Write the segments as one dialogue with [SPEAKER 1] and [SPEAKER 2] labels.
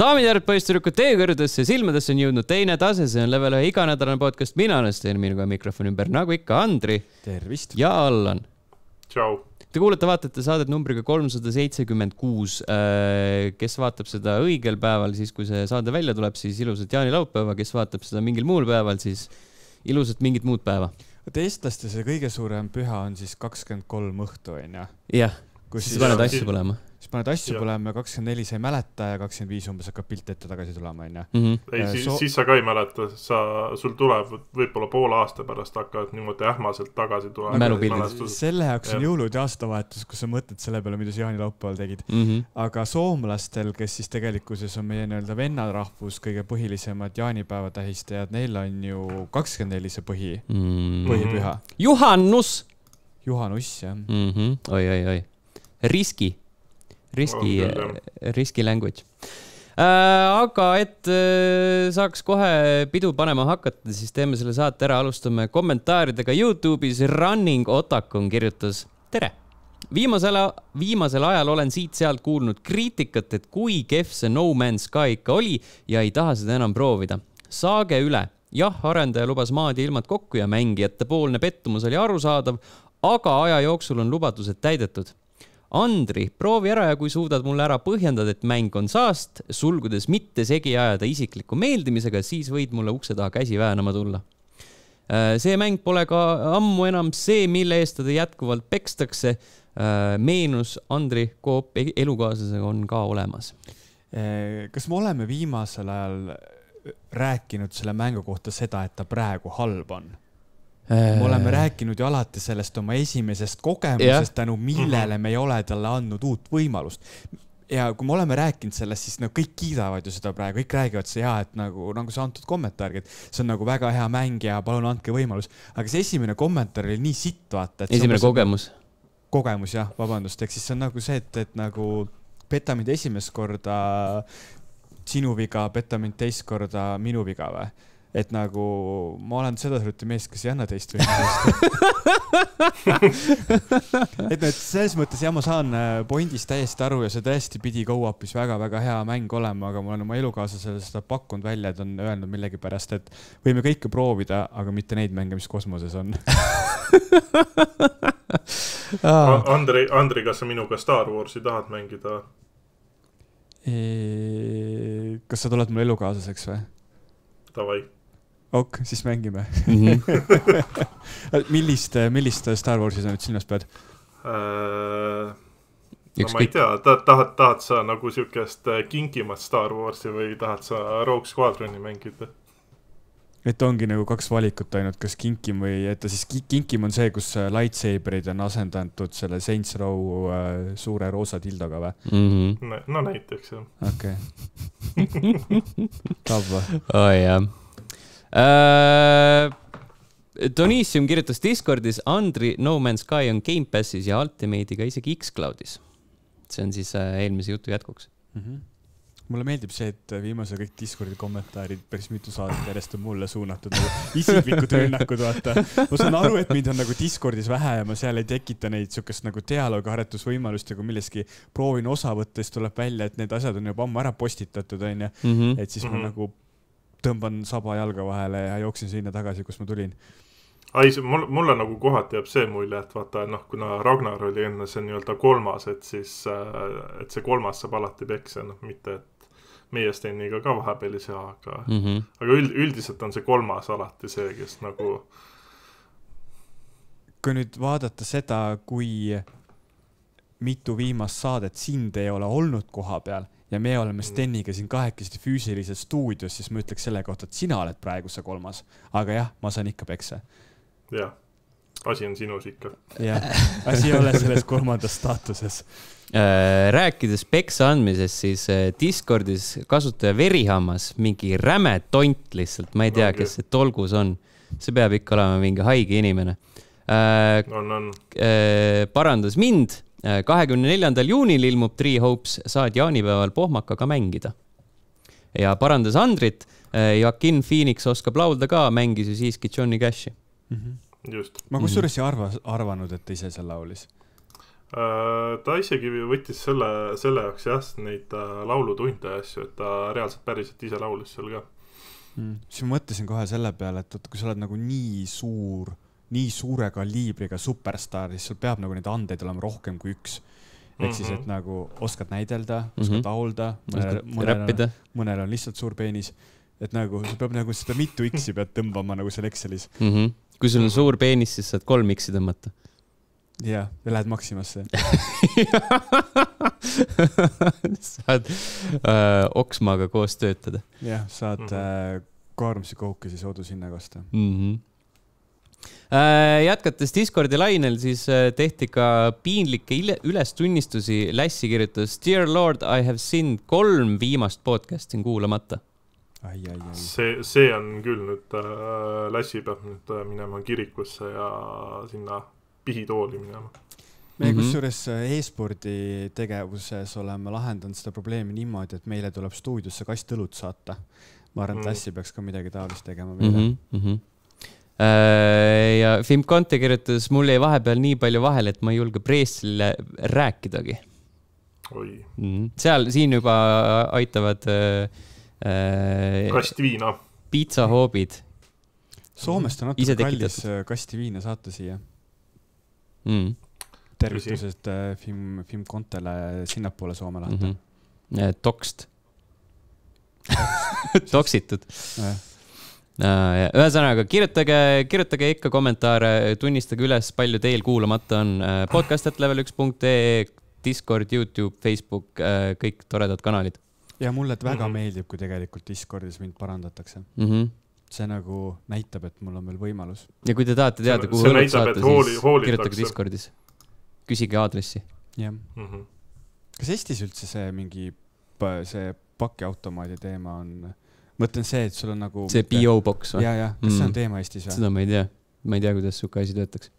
[SPEAKER 1] daamid ja härrad, poisssüdrukud, teie kõrgedesse silmadesse on jõudnud teine tase, see on level ühe iganädalane podcast, mina olen Sten, minuga mikrofoni ümber, nagu ikka, Andri
[SPEAKER 2] tervist.
[SPEAKER 1] ja Allan.
[SPEAKER 3] tšau.
[SPEAKER 1] Te kuulete, vaatate saadet numbriga kolmsada seitsekümmend kuus. kes vaatab seda õigel päeval, siis kui see saade välja tuleb, siis ilusat jaanilaupäeva, kes vaatab seda mingil muul päeval, siis ilusat mingit muud päeva.
[SPEAKER 2] vot eestlaste see kõige suurem püha on siis kakskümmend kolm õhtu onju,
[SPEAKER 1] jah,
[SPEAKER 2] kus
[SPEAKER 1] siis paned asju põlema
[SPEAKER 2] siis paned asju põlema ja kakskümmend neli sa ei mäleta ja kakskümmend viis umbes hakkab pilt ette tagasi tulema onju.
[SPEAKER 1] -hmm.
[SPEAKER 3] ei siis
[SPEAKER 2] so-
[SPEAKER 3] siis sa ka ei mäleta, sa, sul tuleb võib-olla poole aasta pärast hakkavad niimoodi ähmaselt tagasi tulema.
[SPEAKER 2] Selle jaoks on jõulud ja aastavahetus, kus sa mõtled selle peale, mida sa jaanilaupäeval tegid.
[SPEAKER 1] Mm -hmm.
[SPEAKER 2] aga soomlastel, kes siis tegelikkuses on meie nii-öelda vennarahvus, kõige põhilisemad jaanipäeva tähistajad, neil on ju kakskümmend neli see põhi,
[SPEAKER 1] mm..
[SPEAKER 2] põhipüha.
[SPEAKER 1] Juhannus
[SPEAKER 2] Juhan Uss jah.
[SPEAKER 1] mm. -hmm. oi, oi, oi. Riski, riski riski language äh,. aga et äh, saaks kohe pidu panema hakata, siis teeme selle saate ära, alustame kommentaaridega Youtube'is. Running Otakon kirjutas tere. viimasel, viimasel ajal olen siit-sealt kuulnud kriitikat, et kui kehv see No Man's Sky ikka oli ja ei taha seda enam proovida. saage üle. jah, arendaja lubas maad ja ilmad kokku ja mängijate poolne pettumus oli arusaadav, aga aja jooksul on lubadused täidetud Andri, proovi ära ja kui suudad mulle ära põhjendada, et mäng on saast, sulgudes mitte segi ajada isikliku meeldimisega, siis võid mulle ukse taha käsi väänama tulla. see mäng pole ka ammu enam see, mille eest teda jätkuvalt pekstakse. meenus Andri Koop e- elukaaslasega on ka olemas.
[SPEAKER 2] Eh, kas me oleme viimasel ajal rääkinud selle mängu kohta seda, et ta praegu halb on? Me oleme rääkinud ju alati sellest oma esimesest kogemusest, tänu millele me ei ole talle andnud uut võimalust. ja kui me oleme rääkinud sellest, siis no kõik kiidavad ju seda praegu, kõik räägivad see jaa, et nagu, nagu see antud kommentaargi, et see on nagu väga hea mäng ja palun andke võimalus. aga see esimene kommentaar oli nii sitt, vaata.
[SPEAKER 1] esimene kogemus.
[SPEAKER 2] kogemus jah, vabandust, ehk siis see on nagu see, et, et nagu peta mind esimest korda sinu viga, peta mind teist korda minu viga või? Et nagu ma olen sedasorti mees, kes ei anna teist võimalust. et noh, et selles mõttes jah, ma saan äh, pointist täiesti aru ja see tõesti pidi go-up'is väga-väga hea mäng olema, aga ma olen oma elukaaslasele seda pakkunud välja, et on öelnud millegipärast, et võime kõike proovida, aga mitte neid mänge, mis kosmoses on.
[SPEAKER 3] Andri, Andri, kas sa minuga Star Warsi tahad mängida?
[SPEAKER 2] kas sa tuled mulle elukaaslaseks või?
[SPEAKER 3] Davai.
[SPEAKER 2] ok, siis mängime.
[SPEAKER 1] Mhm.
[SPEAKER 2] millist, millist Star Warsi sa nüüd silmas pead?
[SPEAKER 3] Äh, no ma ei
[SPEAKER 1] ükskõik,
[SPEAKER 3] tea, tahad, tahad, tahad sa nagu siukest äh, kinkimat Star Warsi või tahad sa Rogue Squadroni mängida?
[SPEAKER 2] et ongi nagu kaks valikut ainult, kas Kinkim või, et ta siis Ki- Kinkim on see, kus lightsaberid on asendatud selle Saints Row äh, suure roosa dildoga või?
[SPEAKER 1] Mhm.
[SPEAKER 3] no näiteks jah.
[SPEAKER 2] okei
[SPEAKER 1] oi oh, jah uh,. Donissium kirjutas Discordis, Andri No Man's Sky on Gamepassis ja Ultimate'iga isegi X-Cloudis. see on siis uh, eelmise jutu jätkuks.
[SPEAKER 2] Mm -hmm. mulle meeldib see, et viimasel kõik Discordi kommentaarid päris mitu saadet järjest on mulle suunatud nagu isiklikud rünnakud, vaata. ma saan aru, et mind on nagu Discordis vähe ja ma seal ei tekita neid siukest nagu dialoogiharjutusvõimalust ja kui millestki proovin osa võtta, siis tuleb välja, et need asjad on juba ammu ära postitatud, onju.
[SPEAKER 1] Mhm.
[SPEAKER 2] et siis mm -hmm. Ma nagu tõmban saba jalga vahele ja jooksen sinna tagasi, kust ma tulin.
[SPEAKER 3] ei, see mul, mulle nagu kohati jääb see mulje, et vaata, noh, kuna Ragnar oli enne see nii-öelda kolmas, et siis, et see kolmas saab alati peksa, noh, mitte et meie Steniga ka vahepeal ei saa, aga,
[SPEAKER 1] Mhm.
[SPEAKER 3] aga üld, üldiselt on see kolmas alati see, kes nagu
[SPEAKER 2] kui nüüd vaadata seda, kui mitu viimast saadet sind ei ole olnud koha peal ja me oleme Steniga siin kahekesti füüsilises stuudios, siis ma ütleks selle kohta, et sina oled praegu see kolmas. aga jah, ma saan ikka peksa.
[SPEAKER 3] jah, asi on sinus ikka.
[SPEAKER 2] jah, asi ei ole selles kolmandas staatuses.
[SPEAKER 1] Äh, rääkides peksa andmisest, siis äh, Discordis kasutaja verihammas, mingi räme tont lihtsalt, ma ei tea, kes see tolgus on. see peab ikka olema mingi haige inimene.
[SPEAKER 3] on, on,
[SPEAKER 1] parandas mind, kahekümne neljandal juunil ilmub Three Hopes, saad jaanipäeval pohmakaga mängida. ja parandas Andrit, Joaquin Phoenix oskab laulda ka, mängis ju siiski Johnny Cashi.
[SPEAKER 3] just.
[SPEAKER 2] ma kusjuures ei arva, arvanud, et ta ise seal laulis.
[SPEAKER 3] Äh, ta isegi võttis selle, selle jaoks jah, neid äh, laulutunde ja asju, et ta reaalselt päriselt ise laulis seal ka
[SPEAKER 2] mm.. siis ma mõtlesin kohe selle peale, et oota, kui sa oled nagu nii suur, nii suure kaliibriga superstaar, siis sul peab nagu neid andeid olema rohkem kui üks. ehk siis, et mhm. nagu oskad näidelda, oskad mm -hmm. laulda, mõnel, mõnel, mõnel on lihtsalt suur peenis. et nagu sa pead nagu seda mitu X-i pead tõmbama nagu seal Excelis
[SPEAKER 1] mm. -hmm. kui sul on suur peenis, siis saad kolm X-i tõmmata
[SPEAKER 2] jah, ja lähed Maximasse
[SPEAKER 1] saad äh, Oksmaaga koos töötada.
[SPEAKER 2] jah, saad mm -hmm. äh, koormuse koukesi soodushinnaga osta
[SPEAKER 1] mm. -hmm. Äh, jätkates Discordi lainel, siis äh, tehti ka piinlikke ülestunnistusi. Lassi kirjutas Dear Lord, I have sinned kolm viimast podcast'i on kuulamata.
[SPEAKER 3] see, see on küll nüüd äh,, Lassi peab nüüd äh, minema kirikusse ja sinna pihitooli minema
[SPEAKER 2] me mm -hmm. kusjuures e-spordi tegevuses oleme lahendanud seda probleemi niimoodi, et meile tuleb stuudiosse kast õlut saata. ma arvan, et mm. Lassi peaks ka midagi taolist tegema meile
[SPEAKER 1] mm. -hmm. Ja Fimp Conte kirjutas, mul jäi vahepeal nii palju vahele, et ma ei julge Preslile rääkidagi.
[SPEAKER 3] oi
[SPEAKER 1] mm. -hmm. seal, siin juba aitavad äh,.
[SPEAKER 3] kast viina.
[SPEAKER 1] piitsahoobid.
[SPEAKER 2] Soomest on natuke kallis kasti viina saata siia
[SPEAKER 1] mm..
[SPEAKER 2] tervitused äh, Fim, Fim Kontele sinnapoole Soome lahte mm.
[SPEAKER 1] -hmm. Tokst toksitud ühesõnaga, kirjutage, kirjutage ikka kommentaare, tunnistage üles, palju teil kuulamata on. Äh, podcast at level üks punkt ee, Discord, Youtube, Facebook, äh, kõik toredad kanalid.
[SPEAKER 2] ja mulle väga mm -hmm. meeldib, kui tegelikult Discordis mind parandatakse
[SPEAKER 1] mm. -hmm
[SPEAKER 2] see nagu näitab, et mul on veel võimalus.
[SPEAKER 1] ja kui te tahate teada, kuhu õlut saata, siis hooli, kirjutage Discordis. küsige aadressi.
[SPEAKER 2] jah mm -hmm.. kas Eestis üldse see mingi, see pakiautomaadi teema on, mõtlen see, et sul on nagu.
[SPEAKER 1] see PO box
[SPEAKER 2] või? ja, ja, kas mm. see on teema Eestis või?
[SPEAKER 1] seda ma ei tea, ma ei tea, kuidas sihuke asi töötaks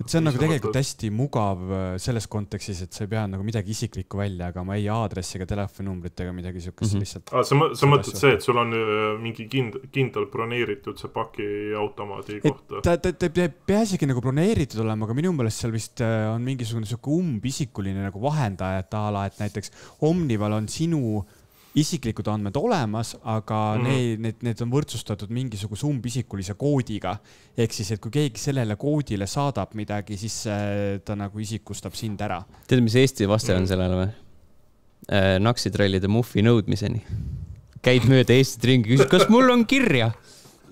[SPEAKER 2] et see on nagu tegelikult hästi mugav äh, selles kontekstis, et sa ei pea nagu midagi isiklikku välja jagama, ei aadressi ega telefoninumbrit ega midagi siukest mm -hmm. lihtsalt
[SPEAKER 3] ah,. sa, sa mõtled see, et sul on äh, mingi kind-, kindel broneeritud see pakiautomaadi kohta?
[SPEAKER 2] ta, ta, ta ei pea isegi nagu broneeritud olema, aga minu meelest seal vist äh, on mingisugune sihuke umbisikuline nagu vahendaja, et a la, et näiteks Omnival on sinu äh, isiklikud andmed olemas, aga mm. need, need, need on võrdsustatud mingisuguse umbisikulise koodiga. ehk siis, et kui keegi sellele koodile saadab midagi, siis äh, ta nagu isikustab sind ära.
[SPEAKER 1] tead, mis Eesti vaste mm. on sellele või? Äh, naksitrallide muffi nõudmiseni. käid mööda Eestit ringi, küsid, kas mul on kirja?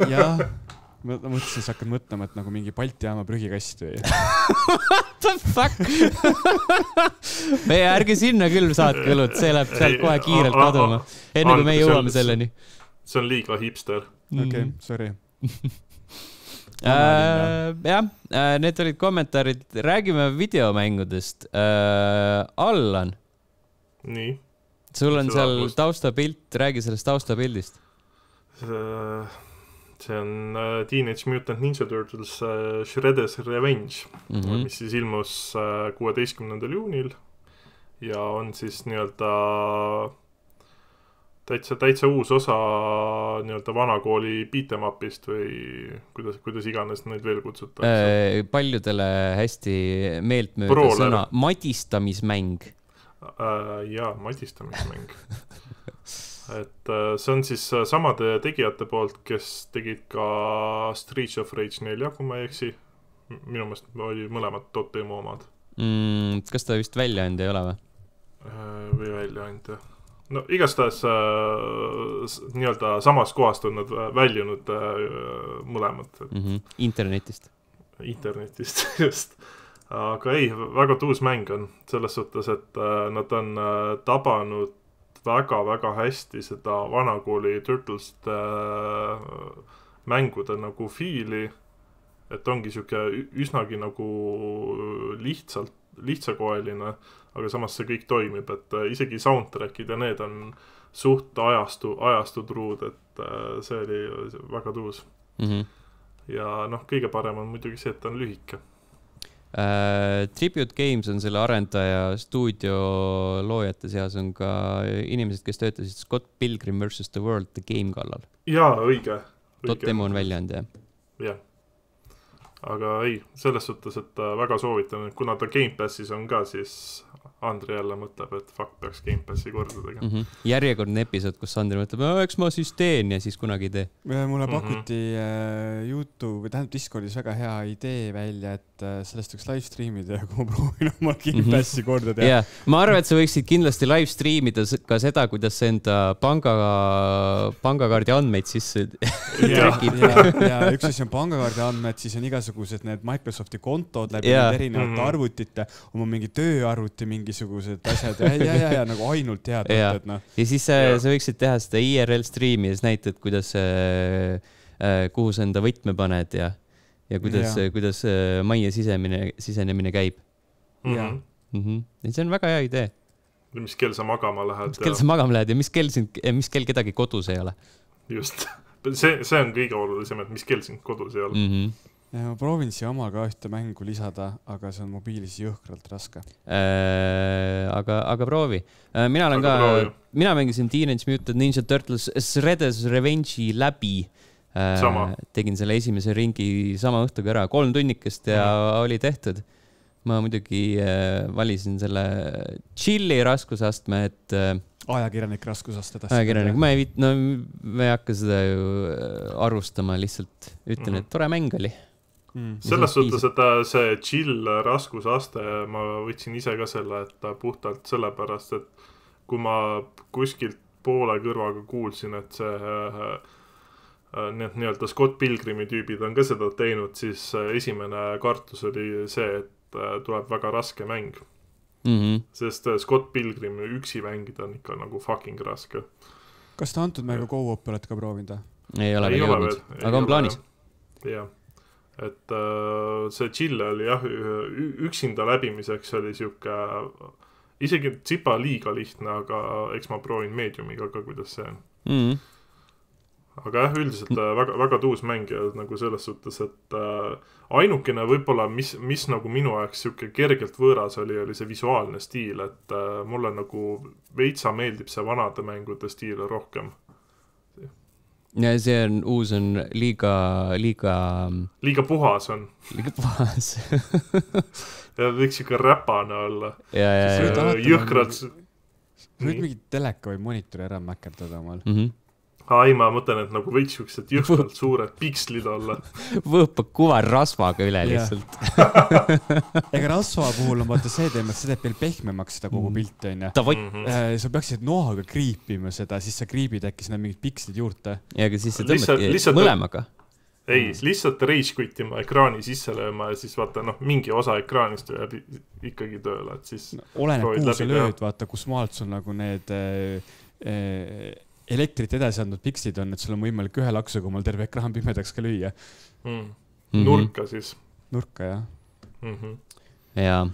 [SPEAKER 2] jah ma mõtlesin, sa hakkad mõtlema, et nagu mingi Balti jaama prügikast või
[SPEAKER 1] What the fuck meie ärge sinna küll saatke õlut, see läheb sealt kohe kiirelt kaduma, enne kui meie jõuame selleni.
[SPEAKER 3] see on liiga hipster.
[SPEAKER 2] okei okay,, mm. sorry
[SPEAKER 1] äh, jah äh,, need olid kommentaarid, räägime videomängudest äh,. Allan.
[SPEAKER 3] nii?
[SPEAKER 1] sul on seal taustapilt, räägi sellest taustapildist
[SPEAKER 3] äh see on äh, Teenage Mutant Ninja Turtles äh, Shredder's Revenge mm, -hmm. mis siis ilmus äh, kuueteistkümnendal juunil ja on siis nii-öelda täitsa, täitsa uus osa nii-öelda vanakooli beat-em-up'ist või kuidas, kuidas iganes neid veel kutsutakse
[SPEAKER 1] äh,. paljudele hästi meeltmööda sõna madistamismäng
[SPEAKER 3] äh,. jaa, madistamismäng et äh, see on siis äh, samade tegijate poolt, kes tegid ka Streets of Rage nelja, kui ma ei eksi. minu meelest oli mõlemad Dotemu omad
[SPEAKER 1] mm,. kas ta vist väljaandja ei ole või?
[SPEAKER 3] Äh, või väljaandja. no igastahes äh, nii-öelda samast kohast on nad väljunud äh, mõlemad
[SPEAKER 1] et... mm. -hmm. internetist.
[SPEAKER 3] internetist, just aga ei, väga tuus mäng on selles suhtes, et äh, nad on äh, tabanud väga-väga hästi seda vanakooli Turtles'te äh, mängude nagu fiili. et ongi sihuke üsnagi nagu lihtsalt, lihtsakoeline, aga samas see kõik toimib, et äh, isegi soundtrack'id ja need on suht ajastu, ajastu truud, et äh, see oli väga tuus
[SPEAKER 1] mm. -hmm.
[SPEAKER 3] ja noh, kõige parem on muidugi see, et ta on lühike
[SPEAKER 1] Uh, Tribute Games on selle arendaja stuudio loojate seas on ka inimesed, kes töötasid Scott Pilgrim versus the World the Game kallal.
[SPEAKER 3] jaa, õige,
[SPEAKER 1] õige.. Dotemu on väljaandja.
[SPEAKER 3] jah. aga ei, selles suhtes, et väga soovitan, kuna ta Gamepassis on ka, siis Andri jälle mõtleb, et fuck, peaks Gamepassi korda tegema mm.
[SPEAKER 1] -hmm. järjekordne episood, kus Andri mõtleb, eks ma siis teen ja siis kunagi ei tee.
[SPEAKER 2] mulle mhm. pakuti mm -hmm. Youtube või tähendab Discordis väga hea idee välja, et äh, sellest võiks live stream ida ja kui ma proovin oma Gamepassi mm -hmm. korda teha
[SPEAKER 1] yeah.. ma arvan, et sa võiksid kindlasti live stream ida ka seda, kuidas sa enda panga, pangakaardi andmeid sisse
[SPEAKER 2] trekid. ja, ja üks asi on pangakaardi andmed, siis on igasugused need Microsofti kontod läbi yeah. erinevate mm -hmm. arvutite, oma mingi tööarvuti, mingi mingisugused asjad ja, ja, ja, ja nagu ainult head
[SPEAKER 1] mõtted, noh. ja siis sa, sa võiksid teha seda IRL striimi ja siis näitad, kuidas äh,, äh, kuhu sa enda võtme paned ja, ja kuidas, kuidas äh, majja sisemine, sisenemine käib.
[SPEAKER 2] ja
[SPEAKER 1] mm. -hmm. ja see on väga hea idee.
[SPEAKER 3] mis kell sa magama lähed.
[SPEAKER 1] mis kell sa magama lähed ja mis kell sind, mis kell kedagi kodus ei ole.
[SPEAKER 3] just, see, see on kõige olulisem, et mis kell sind kodus ei ole
[SPEAKER 1] mm. -hmm
[SPEAKER 2] ja ma proovin siia oma ka ühte mängu lisada, aga see on mobiilis jõhkralt raske
[SPEAKER 1] äh,. aga, aga proovi äh,. mina olen aga ka, mina mängisin Teenage Mutant Ninja Turtles Shredder's Revenge'i läbi äh,. tegin selle esimese ringi sama õhtuga ära, kolm tunnikest ja mm. oli tehtud. ma muidugi äh, valisin selle chill'i raskusastme, et äh,
[SPEAKER 2] ajakirjanik raskusaste
[SPEAKER 1] tahtsin. ajakirjanik, ma ei viit-, no me ei hakka seda ju äh, arvustama, lihtsalt ütlen mm, -hmm. et tore mäng oli
[SPEAKER 3] mm.. selles suhtes, et see chill raskusaste, ma võtsin ise ka selle, et puhtalt sellepärast, et kui ma kuskilt poole kõrvaga kuulsin, et see äh, need nii-öelda Scott Pilgrimi tüübid on ka seda teinud, siis esimene kartus oli see, et äh, tuleb väga raske mäng
[SPEAKER 1] mm. -hmm.
[SPEAKER 3] sest äh, Scott Pilgrimi üksi mängida on ikka nagu fucking raske.
[SPEAKER 2] kas te antud mängu go-op'i olete ka proovinud või?
[SPEAKER 1] ei ole veel jõudnud, aga on plaanis.
[SPEAKER 3] jah et äh, see chill oli jah, üksinda läbimiseks oli sihuke isegi tsipa liiga lihtne, aga eks ma proovin meediumiga ka, kuidas see on
[SPEAKER 1] mm. -hmm.
[SPEAKER 3] aga jah, üldiselt äh, väga, väga tuus mäng ja nagu selles suhtes, et äh, ainukene võib-olla, mis, mis nagu minu jaoks sihuke kergelt võõras oli, oli see visuaalne stiil, et mulle nagu veitsa meeldib see vanade mängude stiil rohkem
[SPEAKER 1] see on, uus on liiga, liiga.
[SPEAKER 3] liiga puhas on.
[SPEAKER 1] liiga puhas
[SPEAKER 3] ja võiks siuke räpane olla.
[SPEAKER 2] jõhkralt. sa võid mingi teleka või monitori ära mäkerdada omal
[SPEAKER 1] mm. -hmm
[SPEAKER 3] ai, ma mõtlen, et nagu võiks siuksed jõhkralt suured pikslid olla.
[SPEAKER 1] võõpab kuvar rasvaga üle lihtsalt
[SPEAKER 2] ega rasva puhul on vaata see teema, et see teeb veel pehmemaks seda kogu mm. pilti onju.
[SPEAKER 1] Mm -hmm.
[SPEAKER 2] sa peaksid noaga kriipima seda, siis sa kriibid äkki sinna mingid pikslid juurde.
[SPEAKER 1] ja, aga siis sa tõmbadki lihtsalt, mõlemaga
[SPEAKER 3] ei, lihtsalt rage quit ima ekraani sisse lööma ja siis vaata noh, mingi osa ekraanist jääb ikkagi tööle, et siis no,.
[SPEAKER 2] oleneb, kuhu sa lööd, vaata, kus maalt sul nagu need äh, äh, elektrit edasi andnud pikslid on, et sul on võimalik ühe laksuga omal terve ekraan pimedaks ka lüüa
[SPEAKER 3] mm.. Mm -hmm. nurka siis.
[SPEAKER 2] nurka, jah
[SPEAKER 3] mm. -hmm.
[SPEAKER 1] jaa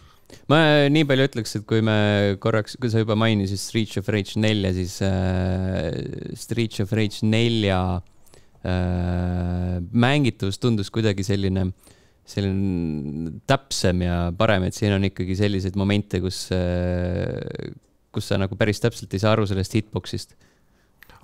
[SPEAKER 1] ma nii palju ütleks, et kui me korraks, kui sa juba mainisid Street of Rage nelja, siis äh, Street of Rage nelja äh, mängitavus tundus kuidagi selline, selline täpsem ja parem, et siin on ikkagi selliseid momente, kus äh,, kus sa nagu päris täpselt ei saa aru sellest hitbox'ist
[SPEAKER 3] aa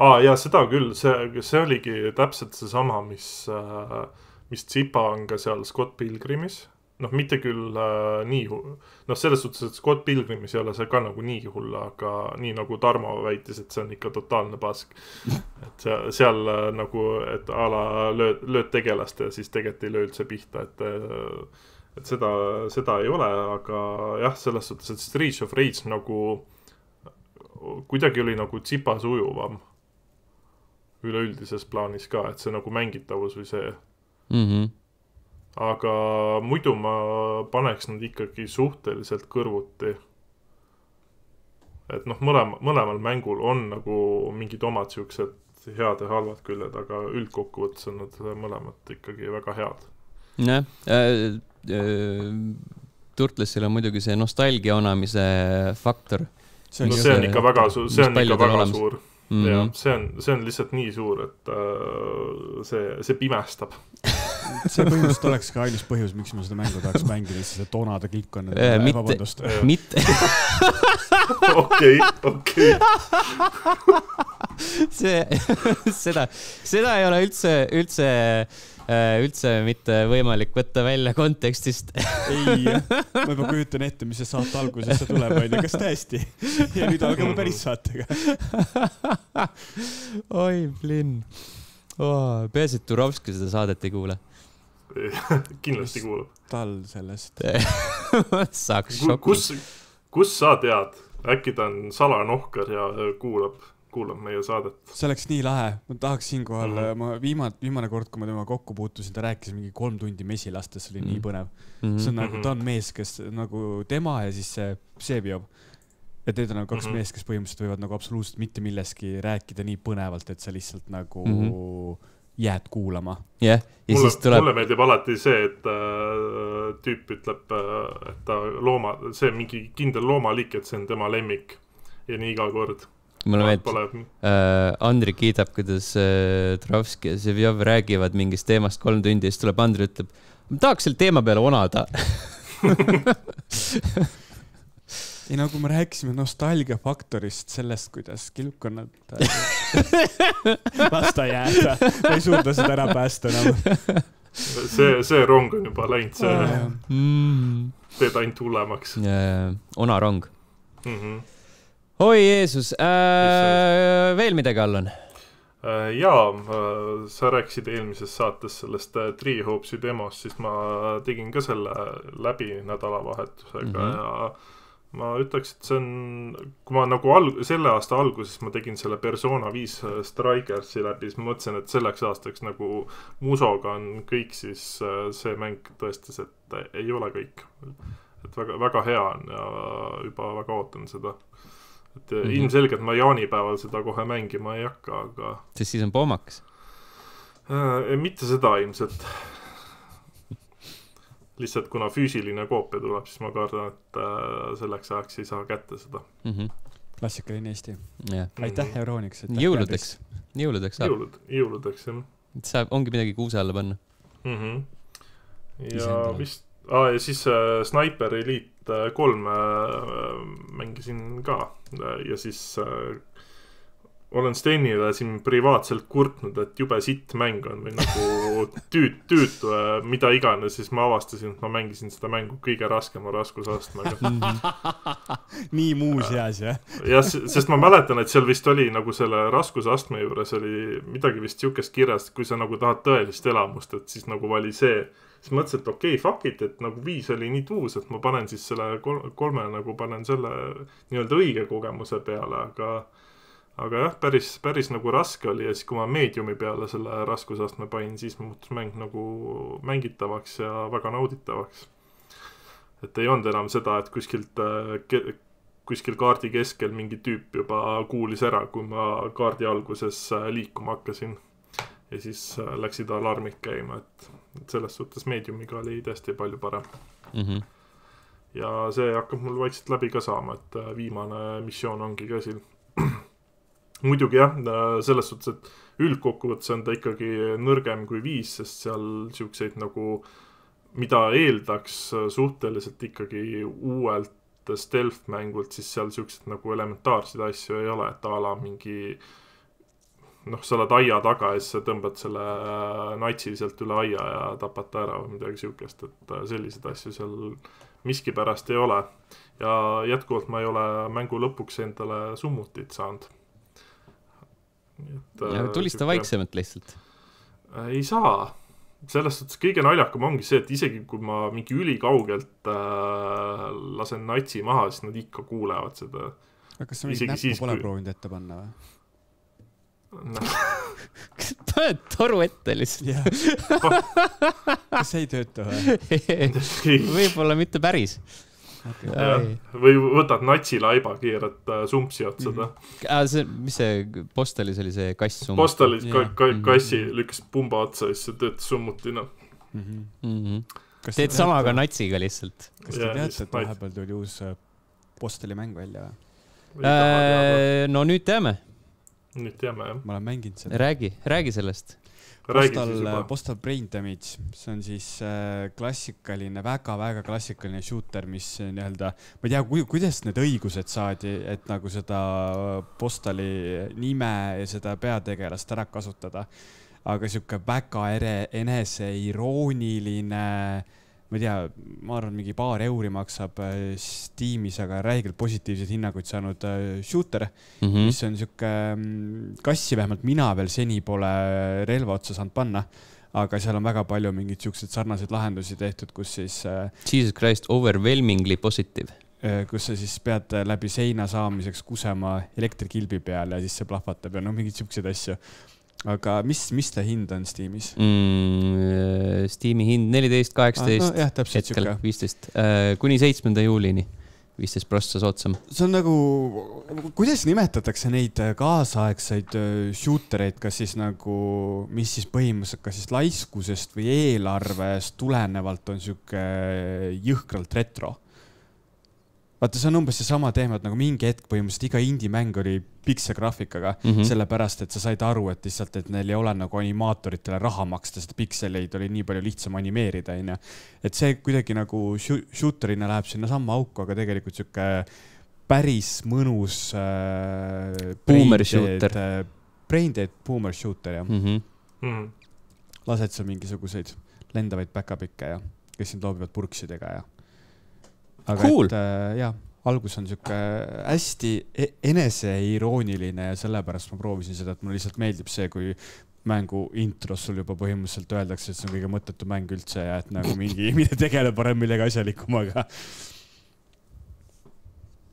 [SPEAKER 3] ah, jaa, seda küll, see, see oligi täpselt seesama, mis äh,, mis Tsipa on ka seal Scott Pilgrimis. noh, mitte küll äh, nii hull, noh, selles suhtes, et Scott Pilgrimis ei ole see ka nagu nii hull, aga nii nagu Tarmo väitis, et see on ikka totaalne pask. et seal, seal äh, nagu, et a la lööd, lööd tegelast ja siis tegelikult ei löö üldse pihta, et äh, et seda, seda ei ole, aga jah, selles suhtes, et Streets of Rage nagu kuidagi oli nagu tsipas ujuvam üleüldises plaanis ka, et see nagu mängitavus või see
[SPEAKER 1] mm. -hmm.
[SPEAKER 3] aga muidu ma paneks nad ikkagi suhteliselt kõrvuti. et noh, mõlema, mõlemal mängul on nagu mingid omad siuksed head ja halvad küljed, aga üldkokkuvõttes on nad mõlemad ikkagi väga head.
[SPEAKER 1] jah äh,, äh, Turtlesil on muidugi see nostalgia onamise faktor.
[SPEAKER 3] see on, no, see on ikka väga suur, see on ikka väga olemas. suur mm. -hmm. ja see on, see on lihtsalt nii suur, et äh, see, see pimestab
[SPEAKER 2] see põhimõtteliselt oleks ka ainus põhjus, miks ma seda mängu tahaks mängida, siis see tonade kilpkonn
[SPEAKER 1] äh,. mitte, mitte.
[SPEAKER 3] okei, okei.
[SPEAKER 1] see, seda, seda ei ole üldse, üldse üldse mitte võimalik võtta välja kontekstist
[SPEAKER 2] ei, ma juba kujutan ette, mis see saate algusesse tuleb, onju, kas tõesti? ja nüüd algame päris saatega
[SPEAKER 1] oi, Blinn oh,. peaasi, et Turovski seda saadet ei kuule
[SPEAKER 3] kindlasti kuulab.
[SPEAKER 2] tal sellest
[SPEAKER 1] saaks šoki.
[SPEAKER 3] kus, kus sa tead, äkki ta on salanohkar ja kuulab kuulab meie saadet.
[SPEAKER 2] see oleks nii lahe, ma tahaks siinkohal mm, -hmm. ma viimane, viimane kord, kui ma temaga kokku puutusin, ta rääkis mingi kolm tundi mesilastest, see oli mm -hmm. nii mhm. põnev mm. -hmm. see on nagu, ta on mees, kes nagu tema ja siis see Vseviov. et need on nagu kaks mm -hmm. meest, kes põhimõtteliselt võivad nagu absoluutselt mitte millestki rääkida nii põnevalt, et sa lihtsalt nagu mm -hmm jääd kuulama.
[SPEAKER 1] jah yeah., ja
[SPEAKER 3] mulle,
[SPEAKER 1] siis tuleb.
[SPEAKER 3] mulle meeldib alati see, et äh, tüüp ütleb äh,, et ta looma, see mingi kindel loomaliik, et see on tema lemmik. ja nii iga kord
[SPEAKER 1] mulle meeldib äh,, Andri kiidab, kuidas äh, Travski ja Sevjov räägivad mingist teemast kolm tundi ja siis tuleb Andri, ütleb, ma tahaks selle teema peale onada
[SPEAKER 2] ei no kui me rääkisime nostalgiafaktorist, sellest, kuidas kilpkonnad las ta jääda, ma ei suuda seda ära päästa enam.
[SPEAKER 3] see, see rong on juba läinud, see mm. teeb ainult hullemaks.
[SPEAKER 1] Ona rong mm. -hmm oi Jeesus äh,, veel midagi, Allan?
[SPEAKER 3] Äh, jaa, äh, sa rääkisid eelmises saates sellest äh, Tree Hopes'i demost, siis ma tegin ka selle läbi nädalavahetusega mm -hmm. ja ma ütleks, et see on, kui ma nagu alg-, selle aasta alguses ma tegin selle persona viis Strikersi läbi, siis ma mõtlesin, et selleks aastaks nagu musoga on kõik, siis see mäng tõestas, et ei ole kõik. et väga, väga hea on ja juba väga ootan seda et mm -hmm. ilmselgelt ma jaanipäeval seda kohe mängima ei hakka, aga.
[SPEAKER 1] sest siis on pommakas
[SPEAKER 3] äh,? mitte seda ilmselt lihtsalt kuna füüsiline koopia tuleb, siis ma kardan, et äh, selleks ajaks ei saa kätte seda
[SPEAKER 1] mm. -hmm.
[SPEAKER 2] klassikaline Eesti
[SPEAKER 1] yeah..
[SPEAKER 2] aitäh -hmm. Euroniks.
[SPEAKER 1] jõuludeks, jõuludeks
[SPEAKER 3] saab. jõulud, jõuludeks jah.
[SPEAKER 1] saab, ongi midagi kuuse alla panna
[SPEAKER 3] mm. -hmm. ja vist ah,, ja siis äh, Sniper Elite äh, kolm äh, mängisin ka. Äh, ja siis äh, olen Stenile siin privaatselt kurtnud, et jube sitt mäng on või nagu tüüt, tüütu ja äh, mida iganes, siis ma avastasin, et ma mängisin seda mängu kõige raskema raskusastmega.
[SPEAKER 2] Nii muuseas jah?
[SPEAKER 3] jah, sest ma mäletan, et seal vist oli nagu selle raskusastme juures oli midagi vist siukest kirjas, et kui sa nagu tahad tõelist elamust, et siis nagu vali see siis mõtlesin, et okei okay,, fuck it, et nagu viis oli nii tuus, et ma panen siis selle kolme nagu panen selle nii-öelda õige kogemuse peale, aga aga jah, päris, päris nagu raske oli ja siis, kui ma meediumi peale selle raskusastme panin, siis muutus mäng nagu mängitavaks ja väga nauditavaks. et ei olnud enam seda, et kuskilt kuskil kaardi keskel mingi tüüp juba kuulis ära, kui ma kaardi alguses liikuma hakkasin. Ja siis läksid alarmid käima, et et selles suhtes meediumiga oli tõesti palju parem
[SPEAKER 1] mm. -hmm.
[SPEAKER 3] ja see hakkab mul vaikselt läbi ka saama, et äh, viimane missioon ongi käsil muidugi jah, äh, selles suhtes, et üldkokkuvõttes on ta ikkagi nõrgem kui viis, sest seal siukseid nagu, mida eeldaks äh, suhteliselt ikkagi uuelt stealth mängult, siis seal siukseid nagu elementaarseid asju ei ole, et a la mingi äh, noh, sa oled aia taga ja siis sa tõmbad selle äh, natsi sealt üle aia ja tapad ta ära või midagi siukest, et äh, selliseid asju seal miskipärast ei ole. ja jätkuvalt ma ei ole mängu lõpuks endale summutit saanud.
[SPEAKER 1] ja äh, tulista vaiksemalt lihtsalt.
[SPEAKER 3] ei saa, selles suhtes kõige naljakam ongi see, et isegi kui ma mingi ülikaugelt äh, lasen natsi maha, siis nad ikka kuulevad seda.
[SPEAKER 2] aga kas sa mingit näppu siis, pole kui... proovinud ette panna või?
[SPEAKER 3] no.
[SPEAKER 1] paned toru ette lihtsalt
[SPEAKER 2] kas see ei tööta või?
[SPEAKER 1] võib-olla mitte päris
[SPEAKER 3] okay.. või võtad natsilaiba, keerad äh, sumpsi otsa ta mm.
[SPEAKER 1] -hmm. see, mis see Postalis oli see kass
[SPEAKER 3] summuti? Postalis ka, ka, mhm. kassi lükkas pumba otsa ja siis see töötas summutina
[SPEAKER 1] mm. -hmm. Mm -hmm. teed sama ka natsiga lihtsalt.
[SPEAKER 2] kas te teate, et vahepeal tuli uus äh, Postali mäng välja või?
[SPEAKER 1] No nüüd teame
[SPEAKER 3] nüüd teame, jah.
[SPEAKER 2] ma olen mänginud seda.
[SPEAKER 1] räägi, räägi sellest.
[SPEAKER 2] Postal, Postal Brain Damage, see on siis äh, klassikaline väga,, väga-väga klassikaline shooter, mis nii-öelda, ma ei tea, kuidas need õigused saadi, et nagu seda Postali nime ja seda peategelast ära kasutada aga sihuke väga ere, eneseirooniline ma ei tea, ma arvan, mingi paar euri maksab äh, Steamis, aga räigelt positiivseid hinnanguid saanud äh, shooter mm, -hmm. mis on sihuke, mm, kassi vähemalt mina veel seni pole relva otsa saanud panna aga seal on väga palju mingeid siukseid sarnaseid lahendusi tehtud, kus siis äh,.
[SPEAKER 1] Jesus Christ, overwhelmingly positive
[SPEAKER 2] äh,. kus sa siis pead läbi seina saamiseks kusema elektrikilbi peal ja siis see plahvatab ja noh, mingeid siukseid asju aga mis, mis ta hind on Steamis
[SPEAKER 1] mm,? Steam'i hind neliteist, kaheksateist.
[SPEAKER 2] jah, täpselt
[SPEAKER 1] siuke. viisteist, äh, kuni seitsmenda juulini, viisteist prossa soodsam.
[SPEAKER 2] see on nagu, kuidas nimetatakse neid äh, kaasaegseid äh, shooter eid, kas siis nagu, mis siis põhimõtteliselt, kas siis laiskusest või eelarvest tulenevalt on sihuke jõhkralt retro vaata, see on umbes seesama teema, et nagu mingi hetk põhimõtteliselt iga indie-mäng oli pikselgraafikaga mm, -hmm. sellepärast et sa said aru, et lihtsalt, et neil ei ole nagu animaatoritele raha maksta, sest pikseleid oli nii palju lihtsam animeerida, onju. et see kuidagi nagu shooter'ina läheb sinnasamma auku, aga tegelikult sihuke päris mõnus äh,.
[SPEAKER 1] Boomer shooter
[SPEAKER 2] äh,. Brain dead boomer shooter, jah
[SPEAKER 1] mm. -hmm.
[SPEAKER 3] Mm -hmm.
[SPEAKER 2] lased seal mingisuguseid lendavaid päkapikke ja, kes sind loobivad purksidega ja aga
[SPEAKER 1] cool.
[SPEAKER 2] et äh, jaa, algus on sihuke hästi e-, eneseirooniline ja sellepärast ma proovisin seda, et mulle lihtsalt meeldib see, kui mängu intros sul juba põhimõtteliselt öeldakse, et see on kõige mõttetu mäng üldse ja et nagu mingi, mine tegele parem millegi asjalikumaga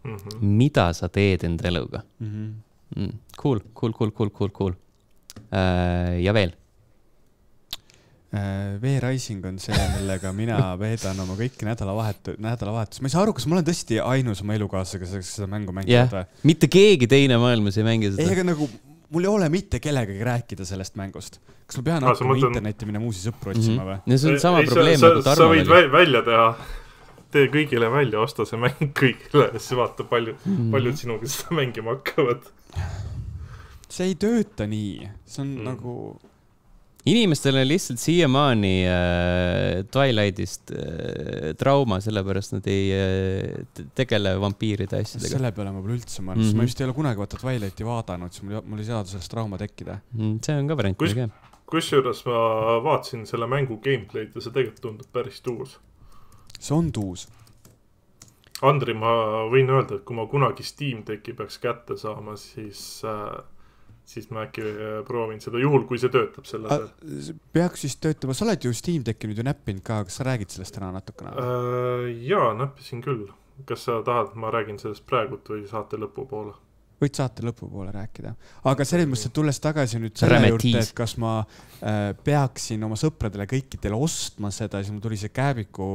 [SPEAKER 1] mm. -hmm. mida sa teed enda eluga
[SPEAKER 2] mm? -hmm.
[SPEAKER 1] Mm, cool, cool, cool, cool, cool, cool uh,. ja veel
[SPEAKER 2] Äh, V-Rising on see, millega mina veedan oma kõiki nädalavahetu-, nädalavahetusi. ma ei saa aru, kas ma olen tõesti ainus oma elukaaslasega, kes seda mängu mänginud
[SPEAKER 1] või? mitte keegi teine maailmas ei mängi seda.
[SPEAKER 2] ei, aga nagu mul ei ole mitte kellegagi rääkida sellest mängust. kas ma pean ah, hakkama mõtlen... internetti minna uusi sõpru otsima mm -hmm. või?
[SPEAKER 1] no see on sama ei, probleem sa, nagu
[SPEAKER 3] Tarmol oli. sa võid välja teha, tee kõigile välja, osta see mäng kõigile siis vaata, palju mm, -hmm. paljud sinuga seda mängima hakkavad.
[SPEAKER 2] see ei tööta nii, see on mm. nagu
[SPEAKER 1] inimestel on lihtsalt siiamaani äh, Twilightist äh, trauma, sellepärast nad ei äh, tegele vampiiride asjadega.
[SPEAKER 2] selle peale ma pole üldse mõelnud mm, -hmm. ma vist ei ole kunagi vaata Twilighti vaadanud, siis mul, mul ei saa sellest trauma tekkida
[SPEAKER 1] mm,. see on ka variant
[SPEAKER 3] Kus, muidugi, kusjuures ma vaatasin selle mängu gameplay'd ja see tegelikult tundub päris tuus.
[SPEAKER 2] see on tuus.
[SPEAKER 3] Andri, ma võin öelda, et kui ma kunagi Steam Decki peaks kätte saama, siis äh, siis ma äkki äh, proovin seda, juhul kui see töötab selle
[SPEAKER 2] peal. peaks vist töötama, sa oled ju Steam Decki nüüd ju näppinud ka, kas sa räägid sellest täna natukene
[SPEAKER 3] äh,? jaa, näppisin küll. kas sa tahad, ma räägin sellest praegult või saate lõpupoole?
[SPEAKER 2] võid saate lõpupoole rääkida, aga selles mõttes, et tulles tagasi nüüd selle Remetis. juurde, et kas ma äh, peaksin oma sõpradele kõikidele ostma seda, siis mul tuli see Kääbiku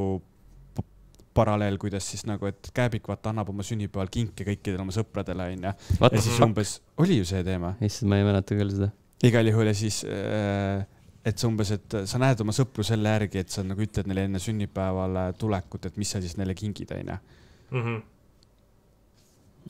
[SPEAKER 2] paralleel, kuidas siis nagu, et Kääbik vaata annab oma sünnipäeval kinke kõikidele oma sõpradele, onju. ja siis umbes, oli ju see teema?
[SPEAKER 1] issand, ma ei mäleta küll seda.
[SPEAKER 2] igal juhul ja siis äh, et see umbes, et sa näed oma sõpru selle järgi, et sa nagu ütled neile enne sünnipäevale tulekut, et mis sa siis neile kingid, onju.
[SPEAKER 3] Mhm.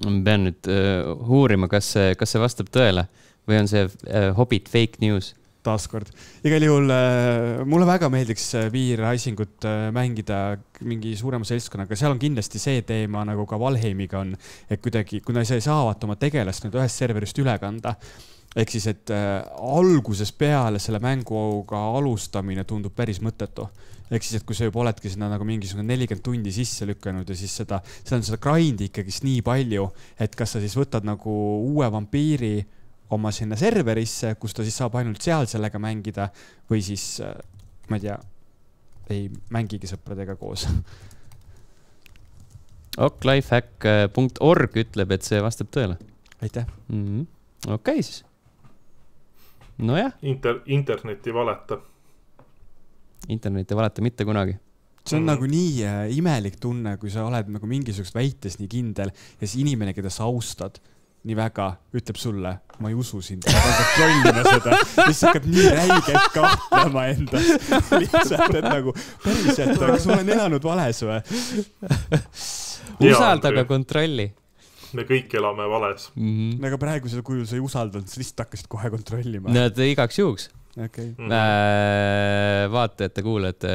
[SPEAKER 1] ma pean nüüd uh, uurima, kas see, kas see vastab tõele või on see uh, Hobbit fake news
[SPEAKER 2] taaskord. igal juhul äh, mulle väga meeldiks VR-Risingut äh, mängida mingi suurema seltskonnaga, seal on kindlasti see teema nagu ka Valheimiga on, et kuidagi, kuna sa ei saa vaata oma tegelast nüüd ühest serverist üle kanda ehk siis, et äh, algusest peale selle mänguga alustamine tundub päris mõttetu. ehk siis, et kui sa juba oledki sinna nagu mingisugune nelikümmend tundi sisse lükanud ja siis seda, seal on seda grind'i ikkagist nii palju, et kas sa siis võtad nagu uue vampiiri oma sinna serverisse, kus ta siis saab ainult seal sellega mängida või siis äh, ma ei tea, ei mängigi sõpradega koos.
[SPEAKER 1] oklifehack.org ütleb, et see vastab tõele.
[SPEAKER 2] aitäh
[SPEAKER 1] mm -hmm.. okei okay, siis. nojah.
[SPEAKER 3] Inter, interneti valeta.
[SPEAKER 1] internet ei valeta mitte kunagi
[SPEAKER 2] see on mm. nagu nii äh, imelik tunne, kui sa oled nagu mingisuguses väites nii kindel ja siis inimene, keda sa austad, nii väga, ütleb sulle, ma ei usu sind, ma pean kontrollima seda, siis hakkad nii räigelt kahtlema endas. lihtsalt, et nagu päriselt, kas ma olen elanud vales või?
[SPEAKER 1] usalda, aga kontrolli.
[SPEAKER 3] me kõik elame vales
[SPEAKER 2] mm. -hmm. aga praegusel kujul sa ei usaldanud, sa lihtsalt hakkasid kohe kontrollima.
[SPEAKER 1] näed, igaks juhuks
[SPEAKER 2] okay.
[SPEAKER 1] mm. -hmm. vaatajate-kuulajate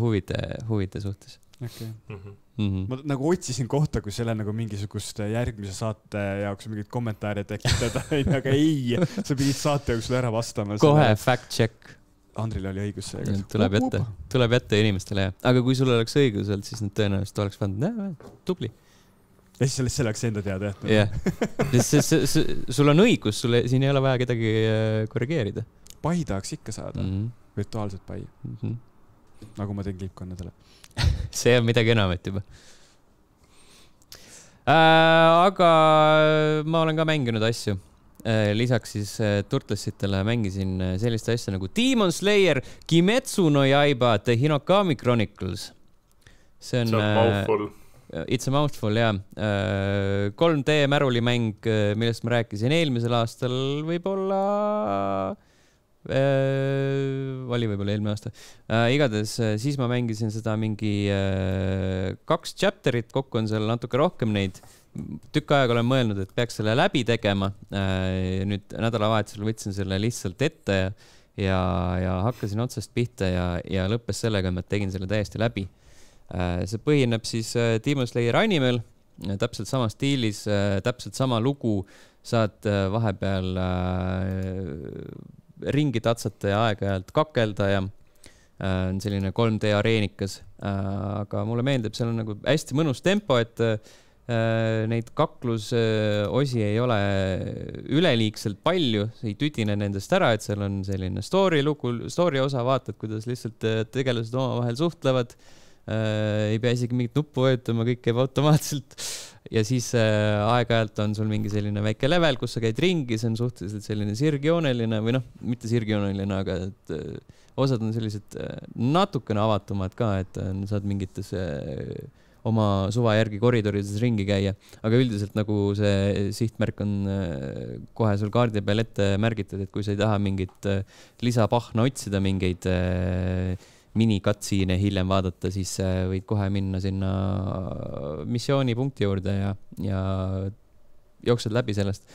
[SPEAKER 1] huvide, huvide suhtes
[SPEAKER 2] okay..
[SPEAKER 3] Mm -hmm
[SPEAKER 2] mm. -hmm. ma nagu otsisin kohta, kus jälle nagu mingisugust järgmise saate jaoks mingeid kommentaare tekitada, onju, aga ei, sa pidid saate jooksul ära vastama.
[SPEAKER 1] kohe selle... fact check.
[SPEAKER 2] Andril oli õigus seega.
[SPEAKER 1] tuleb ette, tuleb ette inimestele jah, aga kui sul oleks õigus olnud, siis nad tõenäoliselt oleks pannud, tubli
[SPEAKER 2] ja siis sellest, see oleks enda teada
[SPEAKER 1] jah? jah, sest sul on õigus, sul siin ei ole vaja kedagi äh, korrigeerida.
[SPEAKER 2] pai tahaks ikka saada mm, -hmm. virtuaalset pai mm. -hmm. nagu ma teen kilpkonnadele
[SPEAKER 1] see on midagi enamat juba äh,. aga ma olen ka mänginud asju äh,. lisaks siis äh, Turtlesitele mängisin äh, sellist asja nagu Demon Slayer Kimetsu no Yaiba The Hinokami Chronicles.
[SPEAKER 3] see on. see on äh, mouthful
[SPEAKER 1] It's a mouthful jaa. 3D äh, märulimäng, äh, millest ma rääkisin eelmisel aastal, võib-olla äh,, oli võib-olla eelmine aasta äh,. igatahes äh, siis ma mängisin seda mingi äh, kaks chapter'it, kokku on seal natuke rohkem neid. tükk aega olen mõelnud, et peaks selle läbi tegema äh,. nüüd nädalavahetusel võtsin selle lihtsalt ette ja, ja, ja hakkasin otsast pihta ja, ja lõppes sellega, et ma tegin selle täiesti läbi Äh, see põhineb siis äh, Demon Slayer animel, äh, täpselt samas stiilis, täpselt sama lugu, saad vahepeal ringi tatsata ja aeg-ajalt kakelda ja on selline 3D areenikas. aga mulle meeldib, seal on nagu hästi mõnus tempo, et neid kaklusosi ei ole üleliigselt palju, ei tüdine nendest ära, et seal on selline story lugu, story osa, vaatad, kuidas lihtsalt tegelased omavahel suhtlevad äh,. Ei pea isegi mingit nuppu vajutama, kõik käib automaatselt. ja siis äh, aeg-ajalt on sul mingi selline väike level, kus sa käid ringi, see on suhteliselt selline sirgjooneline või noh, mitte sirgjooneline, aga et äh, osad on sellised äh, natukene avatumad ka, et äh, saad mingites äh, oma suva järgi koridorides ringi käia, aga üldiselt nagu see sihtmärk on äh, kohe sul kaardi peal ette märgitud, et kui sa ei taha mingit äh, lisapahna otsida, mingeid äh, minikatsiine hiljem vaadata, siis äh, võid kohe minna sinna missioonipunkti juurde ja, ja jooksed läbi sellest.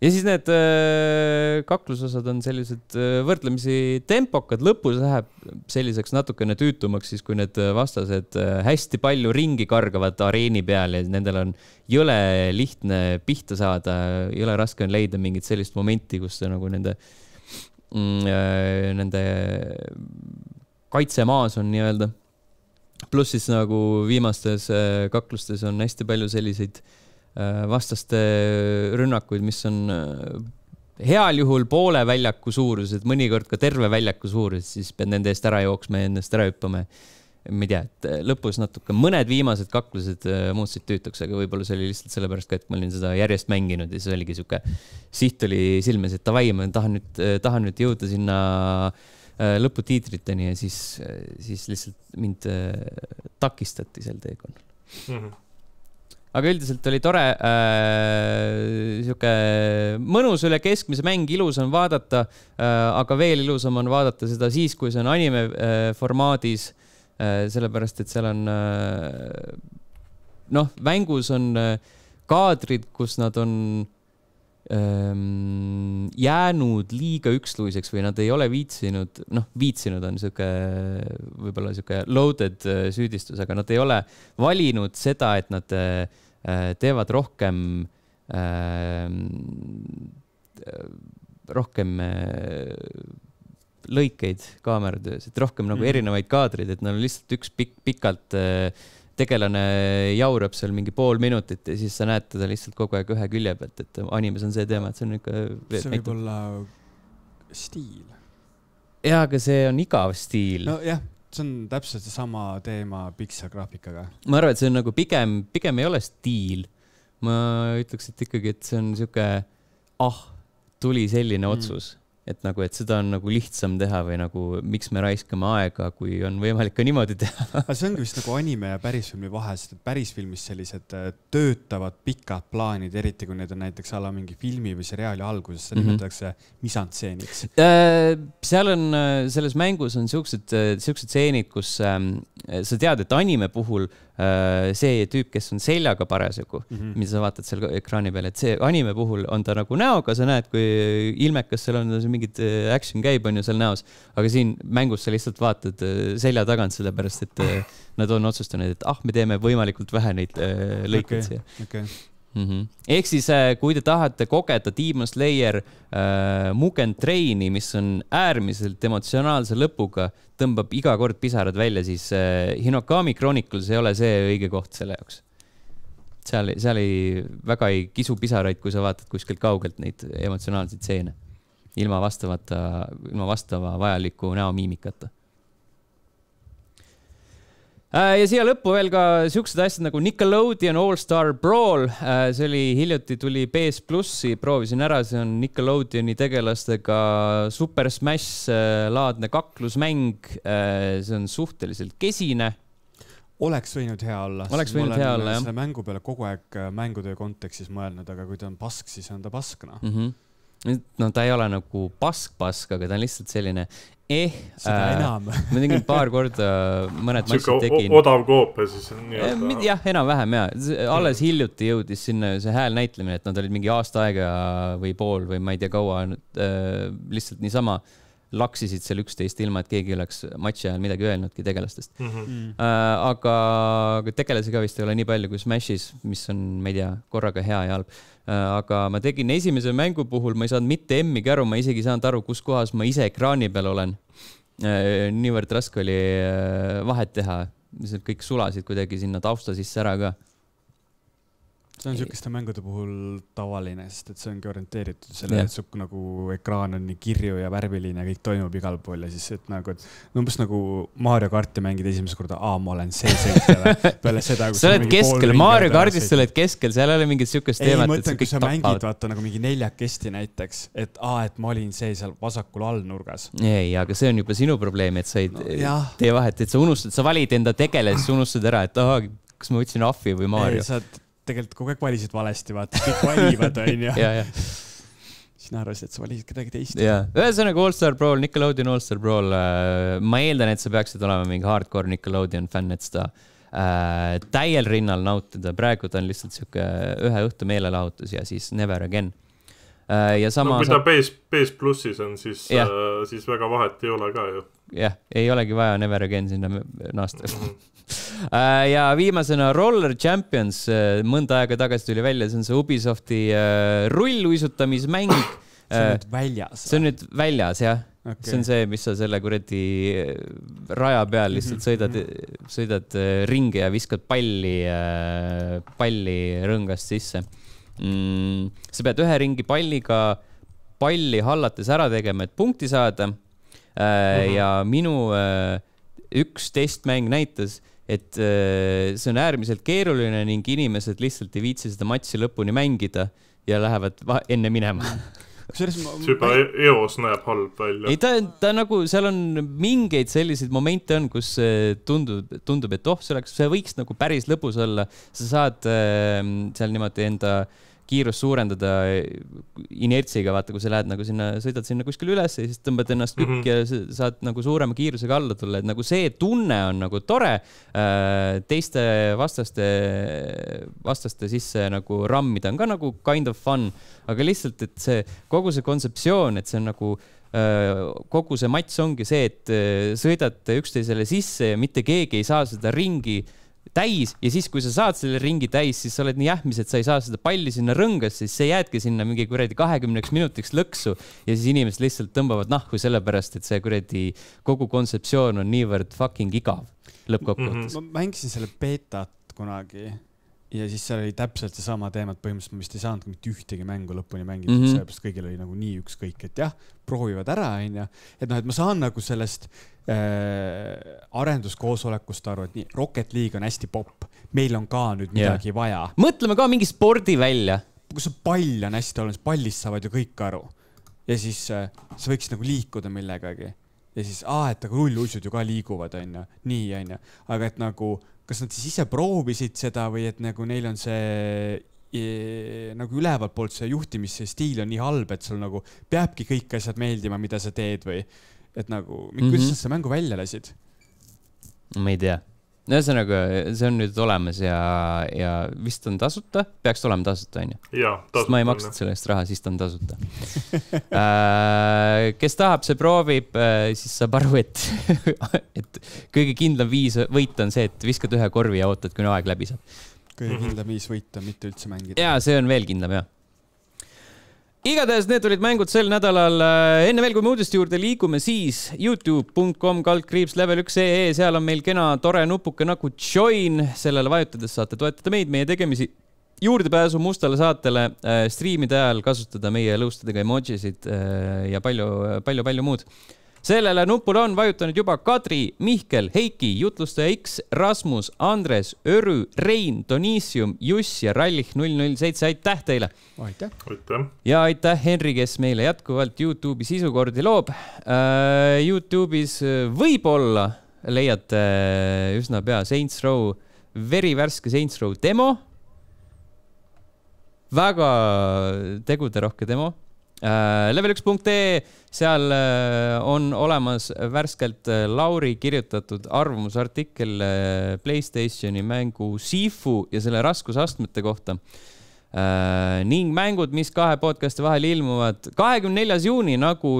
[SPEAKER 1] ja siis need äh, kaklusosad on sellised äh, võrdlemisi tempokad, lõpus läheb selliseks natukene tüütumaks, siis kui need vastased äh, hästi palju ringi kargavad areeni peal ja nendel on jõle lihtne pihta saada, jõle raske on leida mingit sellist momenti, kus nagu nende mm, äh, nende kaitsemaas on nii-öelda. pluss siis nagu viimastes äh, kaklustes on hästi palju selliseid äh, vastaste rünnakuid, mis on äh, heal juhul poole väljaku suurused, mõnikord ka terve väljaku suurused, siis pead nende eest ära jooksma ja endast ära hüppama. ma ei tea, et lõpus natuke, mõned viimased kaklused muutusid tüütuks, aga võib-olla see oli lihtsalt sellepärast ka, et ma olin seda järjest mänginud ja siis oligi sihuke siht oli silmes, et davai, ma tahan nüüd, tahan nüüd jõuda sinna Äh, lõputiitriteni ja siis, siis lihtsalt mind äh, takistati sel teekonnal mm. -hmm aga üldiselt oli tore äh,, sihuke mõnus üle keskmise mäng, ilus on vaadata äh,, aga veel ilusam on vaadata seda siis, kui see on anime äh, formaadis äh,. sellepärast, et seal on äh, noh, mängus on äh, kaadrid, kus nad on äh, jäänud liiga üksluiseks või nad ei ole viitsinud, noh, viitsinud on sihuke, võib-olla sihuke loaded äh, süüdistus, aga nad ei ole valinud seda, et nad äh, teevad rohkem äh,, rohkem lõikeid kaameratöös, et rohkem nagu mm. erinevaid kaadreid, et neil on lihtsalt üks pikk, pikalt äh, tegelane jaurab seal mingi pool minutit ja siis sa näed teda lihtsalt kogu aeg ühe külje pealt, et animes on see teema, et see on ikka.
[SPEAKER 2] see võib olla stiil.
[SPEAKER 1] jaa, aga see on igav stiil.
[SPEAKER 2] nojah, see on täpselt seesama teema Pixar graafikaga.
[SPEAKER 1] ma arvan, et see on nagu pigem, pigem ei ole stiil. ma ütleks, et ikkagi, et see on sihuke, ah, tuli selline mm. Et nagu, et seda on nagu lihtsam teha või nagu miks me raiskame aega, kui on võimalik ka niimoodi teha
[SPEAKER 2] aga see ongi vist nagu anime ja pärisfilmi vahe, sest et pärisfilmis sellised äh, töötavad pikad plaanid, eriti kui need on näiteks a la mingi filmi või seriaali alguses, seda mm -hmm. nimetatakse misantseeniks
[SPEAKER 1] äh,. seal on, äh, selles mängus on siuksed, äh, siuksed stseenid, kus äh, sa tead, et anime puhul äh, see tüüp, kes on seljaga parasjagu mm, -hmm. mida sa vaatad seal ekraani peal, et see anime puhul on ta nagu näoga, sa näed, kui ilmekas seal on, mingid äh, action käib, on ju seal näos. aga siin mängus sa lihtsalt vaatad selja tagant, sellepärast et nad on otsustanud, et ah, me teeme võimalikult vähe neid lõikeid okay, siia okay mm. -hmm. ehk siis, äh, kui te tahate kogeda Demon Slayer äh, Mugen Traini, mis on äärmiselt emotsionaalse lõpuga, tõmbab iga kord pisarad välja, siis äh, Hinokami Chronicles ei ole see õige koht selle jaoks. seal, seal ei, väga ei kisu pisaraid, kui sa vaatad kuskilt kaugelt neid emotsionaalseid stseene. ilma vastavata, ilma vastava vajaliku näomiimikata ja siia lõppu veel ka siuksed asjad nagu Nickelodeon All Star Brawl. Äh, see oli hiljuti tuli PS plussi, proovisin ära, see on Nickelodeoni tegelastega Super Smash äh, laadne kaklusmäng. see on suhteliselt kesine
[SPEAKER 2] oleks võinud hea olla.
[SPEAKER 1] oleks võinud hea olla, jah.
[SPEAKER 2] selle mängu peale kogu aeg mängutöö kontekstis mõelnud, aga kui ta on pask, siis on ta pask, noh mm
[SPEAKER 1] -hmm no ta ei ole nagu pask-pask, aga ta on lihtsalt selline eh.
[SPEAKER 2] seda äh, enam
[SPEAKER 1] ma tegin paar korda, mõned matšid tegin.
[SPEAKER 3] odav koopia siis nii-öelda.
[SPEAKER 1] Eh, jah, enam-vähem ja, alles hiljuti jõudis sinna see hääl näitlemine, et nad olid mingi aasta aega või pool või ma ei tea kaua äh, lihtsalt niisama laksisid seal üksteist, ilma et keegi oleks matši ajal midagi öelnudki tegelastest mhm. mm. -hmm. Äh, aga, aga tegelasi ka vist ei ole nii palju kui Smashis, mis on, ma ei tea, korraga hea ja halb äh,. Aga ma tegin esimese mängu puhul, ma ei saanud mitte M-igi aru, ma isegi ei saanud aru, kus kohas ma ise ekraani peal olen äh,. niivõrd raske oli äh, vahet teha, kõik sulasid kuidagi sinna tausta sisse ära ka
[SPEAKER 2] see on niisuguste mängude puhul tavaline, sest et see ongi orienteeritud sellele, et su nagu ekraan on nii kirju ja värviline, kõik toimub igal pool ja siis, et nagu, et umbes nagu Mario karti mängida esimest korda, aa, ma olen see sõitja peale seda.
[SPEAKER 1] sa oled keskel, Mario kardis sa oled keskel, seal ei ole mingit siukest teemat.
[SPEAKER 2] ei, ma ütlen, kui sa mängid, vaata nagu mingi neljakesti näiteks, et aa, et ma olin see seal vasakul all nurgas.
[SPEAKER 1] ei, aga see on juba sinu probleem, et sa ei no, tee vahet, et sa unustad, sa valid enda tegelase, sa unustad ära, et ahah, kas ma võtsin Ahvi või Mario.
[SPEAKER 2] sa tegelikult kogu aeg valisid valesti, vaata, kõik valivad, onju. sina arvasid, et sa valisid kedagi teist.
[SPEAKER 1] jaa, ühesõnaga Allstar Brawl, Nickelodeon Allstar Brawl äh,. ma eeldan, et sa peaksid olema mingi hardcore Nickelodeon fänn, et seda äh, täiel rinnal nautida. praegu ta on lihtsalt sihuke ühe õhtu meelelahutus ja siis never again
[SPEAKER 3] äh,. ja sama. no kui ta PS, PS plussis on, siis yeah., äh, siis väga vahet ei ole ka ju.
[SPEAKER 1] jah, ei olegi vaja never again sinna naasta mm. -hmm Äh, ja viimasena Roller Champions, äh, mõnda aega tagasi tuli välja, see on see Ubisofti äh, rulluisutamismäng.
[SPEAKER 2] see on nüüd väljas?
[SPEAKER 1] see on nüüd väljas, jah okay.. see on see, mis sa selle kuradi raja peal lihtsalt sõidad mm, -hmm. sõidad ringi ja viskad palli, palli rõngast sisse mm,. sa pead ühe ringi palliga, palli hallates ära tegema, et punkti saada ja minu üks testmäng näitas et äh, see on äärmiselt keeruline ning inimesed lihtsalt ei viitsi seda matši lõpuni mängida ja lähevad enne minema
[SPEAKER 3] kusjuures ma. see juba eos näeb halb välja.
[SPEAKER 1] ei, ta, ta nagu, seal on mingeid selliseid momente on, kus tundub, tundub, et oh, see oleks, see võiks nagu päris lõbus olla. sa saad äh, seal niimoodi enda äh, kiirust suurendada inertsiga, vaata, kui sa lähed nagu sinna, sõidad sinna kuskile üles ja siis tõmbad ennast lükki mm -hmm. ja saad nagu suurema kiirusega alla tulla, et nagu see tunne on nagu tore. Äh, teiste vastaste, vastaste sisse nagu rammida on ka nagu kind of fun, aga lihtsalt, et see kogu see kontseptsioon, et see on nagu äh, kogu see mats ongi see, et äh, sõidate üksteisele sisse ja mitte keegi ei saa seda ringi täis ja siis, kui sa saad selle ringi täis, siis sa oled nii jähmis, et sa ei saa seda palli sinna rõngasse, siis sa jäädki sinna mingi kuradi kahekümneks minutiks lõksu ja siis inimesed lihtsalt tõmbavad nahku sellepärast, et see kuradi kogu kontseptsioon on niivõrd fucking igav lõppkokkuvõttes
[SPEAKER 2] mm. -hmm. ma mängisin selle beetat kunagi ja siis seal oli täpselt seesama teema, et põhimõtteliselt ma vist ei saanudki mitte ühtegi mängu lõpuni mängida mm -hmm., sellepärast kõigil oli nagu nii ükskõik, et jah, proovivad ära, onju. et noh, et ma saan nagu sellest äh, arenduskoosolekust aru, et nii, Rocket League on hästi popp, meil on ka nüüd midagi yeah. vaja.
[SPEAKER 1] mõtleme ka mingi spordi välja.
[SPEAKER 2] kui see pall on hästi oluline, pallist saavad ju kõik aru. ja siis äh, sa võiksid nagu liikuda millegagi ja siis, aa, et aga rulluisud ju ka liiguvad, onju, nii onju, aga et nagu kas nad siis ise proovisid seda või et nagu neil on see e, nagu ülevalt poolt see juhtimise stiil on nii halb, et sul nagu peabki kõik asjad meeldima, mida sa teed või et nagu, kuidas mm -hmm. sa seda mängu välja lasid?
[SPEAKER 1] ma ei tea ühesõnaga, see on nüüd olemas ja, ja vist on tasuta, peaks olema tasuta, onju. sest ma ei maksnud selle eest raha, siis ta on tasuta äh, kes tahab, see proovib, äh, siis saab aru, et, et kõige kindlam viis võita on see, et viskad ühe korvi ja ootad, kuni aeg läbi saab.
[SPEAKER 2] kõige mhm. kindlam viis võita, mitte üldse mängida.
[SPEAKER 1] ja see on veel kindlam, jah igatahes need olid mängud sel nädalal. Äh, enne veel, kui me uudiste juurde liigume, siis Youtube.com kaldkriips level üks ee, seal on meil kena tore nupuke nagu join, sellele vajutades saate toetada meid, meie tegemisi juurdepääsu mustale saatele äh,, striimide ajal kasutada meie lõustadega emojisid äh, ja palju, palju, palju muud sellele nupule on vajutanud juba Kadri, Mihkel, Heiki, jutlustaja X, Rasmus, Andres, Örü, Rein, Donissium, Juss ja Rallih null null seitse, aitäh teile!
[SPEAKER 2] aitäh!
[SPEAKER 3] aitäh!
[SPEAKER 1] ja aitäh, Henri, kes meile jätkuvalt Youtube'i sisukordi loob uh,. Youtube'is äh, võib-olla leiate äh, üsna pea Saints Row, verivärske Saints Row demo. väga teguderohke demo Äh, level1.ee, seal äh, on olemas värskelt äh, Lauri kirjutatud arvamusartikkel Playstationi mängu Sifu ja selle raskusastmete kohta. ning mängud, mis kahe podcast'i vahel ilmuvad kahekümne neljas juuni, nagu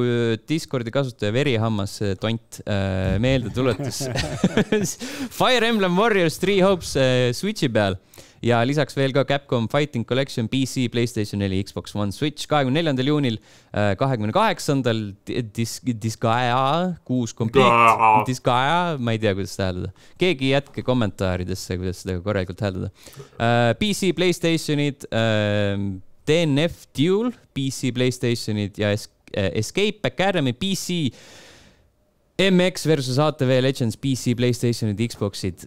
[SPEAKER 1] Discordi kasutaja verihammas tont meelde tuletas Fire Emblem Warriors Three Hopes Switch'i peal ja lisaks veel ka Capcom Fighting Collection PC, Playstation neli, Xbox One, Switch kahekümne neljandal juunil, äh, kahekümne kaheksandal Dis-, Disgaea kuus Complete, Disgaea, ma ei tea, kuidas seda hääldada. keegi jätke kommentaaridesse, kuidas seda korralikult hääldada. Äh, PC, Playstationid, ähm, DNF Duel, PC, Playstationid ja äh, Escape Academy PC MX versus ATV Legends PC, Playstationid, Xboxid,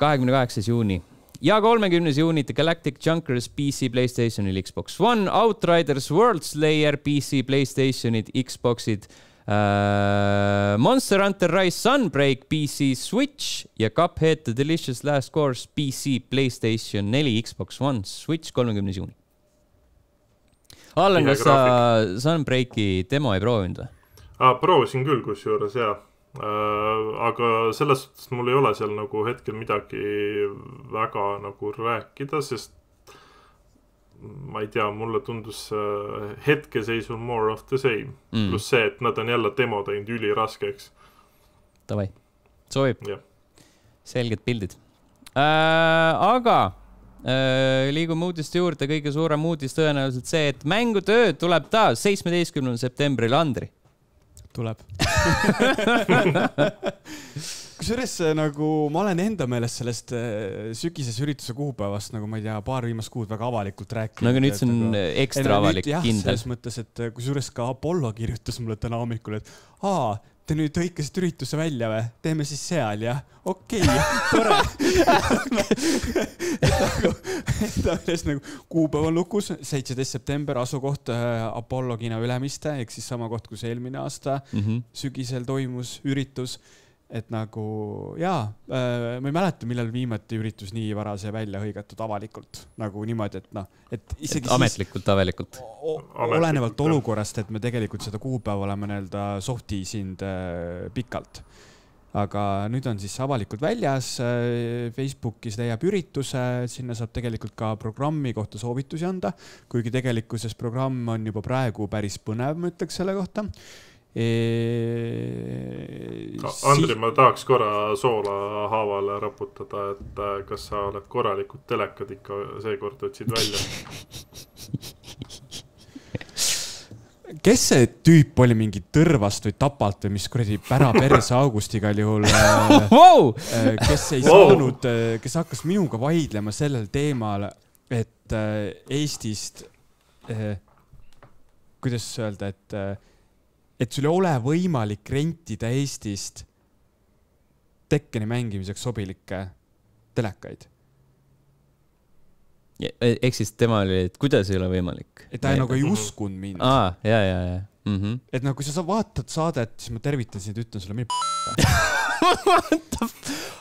[SPEAKER 1] kahekümne kaheksas juuni ja kolmekümnes juuni The Galactic Junkers PC, Playstationil, Xbox One, Outriders World Slayer PC, Playstationid, Xboxid uh,. Monster Hunter Rise Sunbreak PC, Switch ja Cuphead The Delicious Last Course PC, Playstation neli, Xbox One, Switch kolmekümnes juuni. Allan, kas sa Sunbreaki demo ei proovinud või
[SPEAKER 3] proovisin küll, kusjuures jaa Äh, aga selles suhtes mul ei ole seal nagu hetkel midagi väga nagu rääkida, sest ma ei tea, mulle tundus hetkeseisul more of the same mm.. pluss see, et nad on jälle demo teinud üliraskeks.
[SPEAKER 1] Davai, sobib. selged pildid äh,. aga äh, liigume uudiste juurde, kõige suurem uudis tõenäoliselt see, et mängutöö tuleb taas seitsmeteistkümnendal septembril Andri
[SPEAKER 2] tuleb kusjuures nagu ma olen enda meelest sellest äh, sügisese ürituse kuupäevast nagu ma ei tea, paar viimast kuud väga avalikult rääkinud.
[SPEAKER 1] no aga nüüd see on nagu, ekstra avalik, kindel.
[SPEAKER 2] selles mõttes, et äh, kusjuures ka Apollo kirjutas mulle täna hommikul, et aa, te nüüd hõikasite ürituse välja või? teeme siis seal, jah? okei okay,, tore et nagu, et alles nagu kuupäev on lukus, seitseteist september, asukoht äh, Apollo kino Ülemiste ehk siis sama koht, kus eelmine aasta mm -hmm. sügisel toimus üritus et nagu jaa äh,, ma ei mäleta, millal viimati üritus nii vara sai välja hõigatud avalikult nagu niimoodi, et noh, et isegi
[SPEAKER 1] et ametlikult, avalikult.
[SPEAKER 2] olenevalt olukorrast, et me tegelikult seda kuupäeva oleme nii-öelda soft isinud äh, pikalt. aga nüüd on siis avalikult väljas äh,, Facebookis leiab ürituse, sinna saab tegelikult ka programmi kohta soovitusi anda, kuigi tegelikkuses programm on juba praegu päris põnev, ma ütleks selle kohta
[SPEAKER 3] Andri, ma tahaks korra soola haavale raputada, et äh, kas sa oled korralikud telekad ikka seekord otsid välja?
[SPEAKER 2] kes see tüüp oli, mingi Tõrvast või Tapalt või mis kuradi pära perse august igal juhul
[SPEAKER 1] wow!
[SPEAKER 2] Äh, äh, kes ei wow. saanud, kes hakkas minuga vaidlema sellel teemal, et Eestist, kuidas öelda, et et sul ei ole võimalik rentida Eestist Tekkeni mängimiseks sobilikke telekaid.
[SPEAKER 1] E, ehk siis tema oli, et kuidas ei ole võimalik?
[SPEAKER 2] et ta ei, nagu ei uskunud mind.
[SPEAKER 1] aa, ja, ja, ja mm. -hmm.
[SPEAKER 2] et nagu kui sa vaatad saadet, siis ma tervitan sind, ütlen sulle, mine
[SPEAKER 1] What the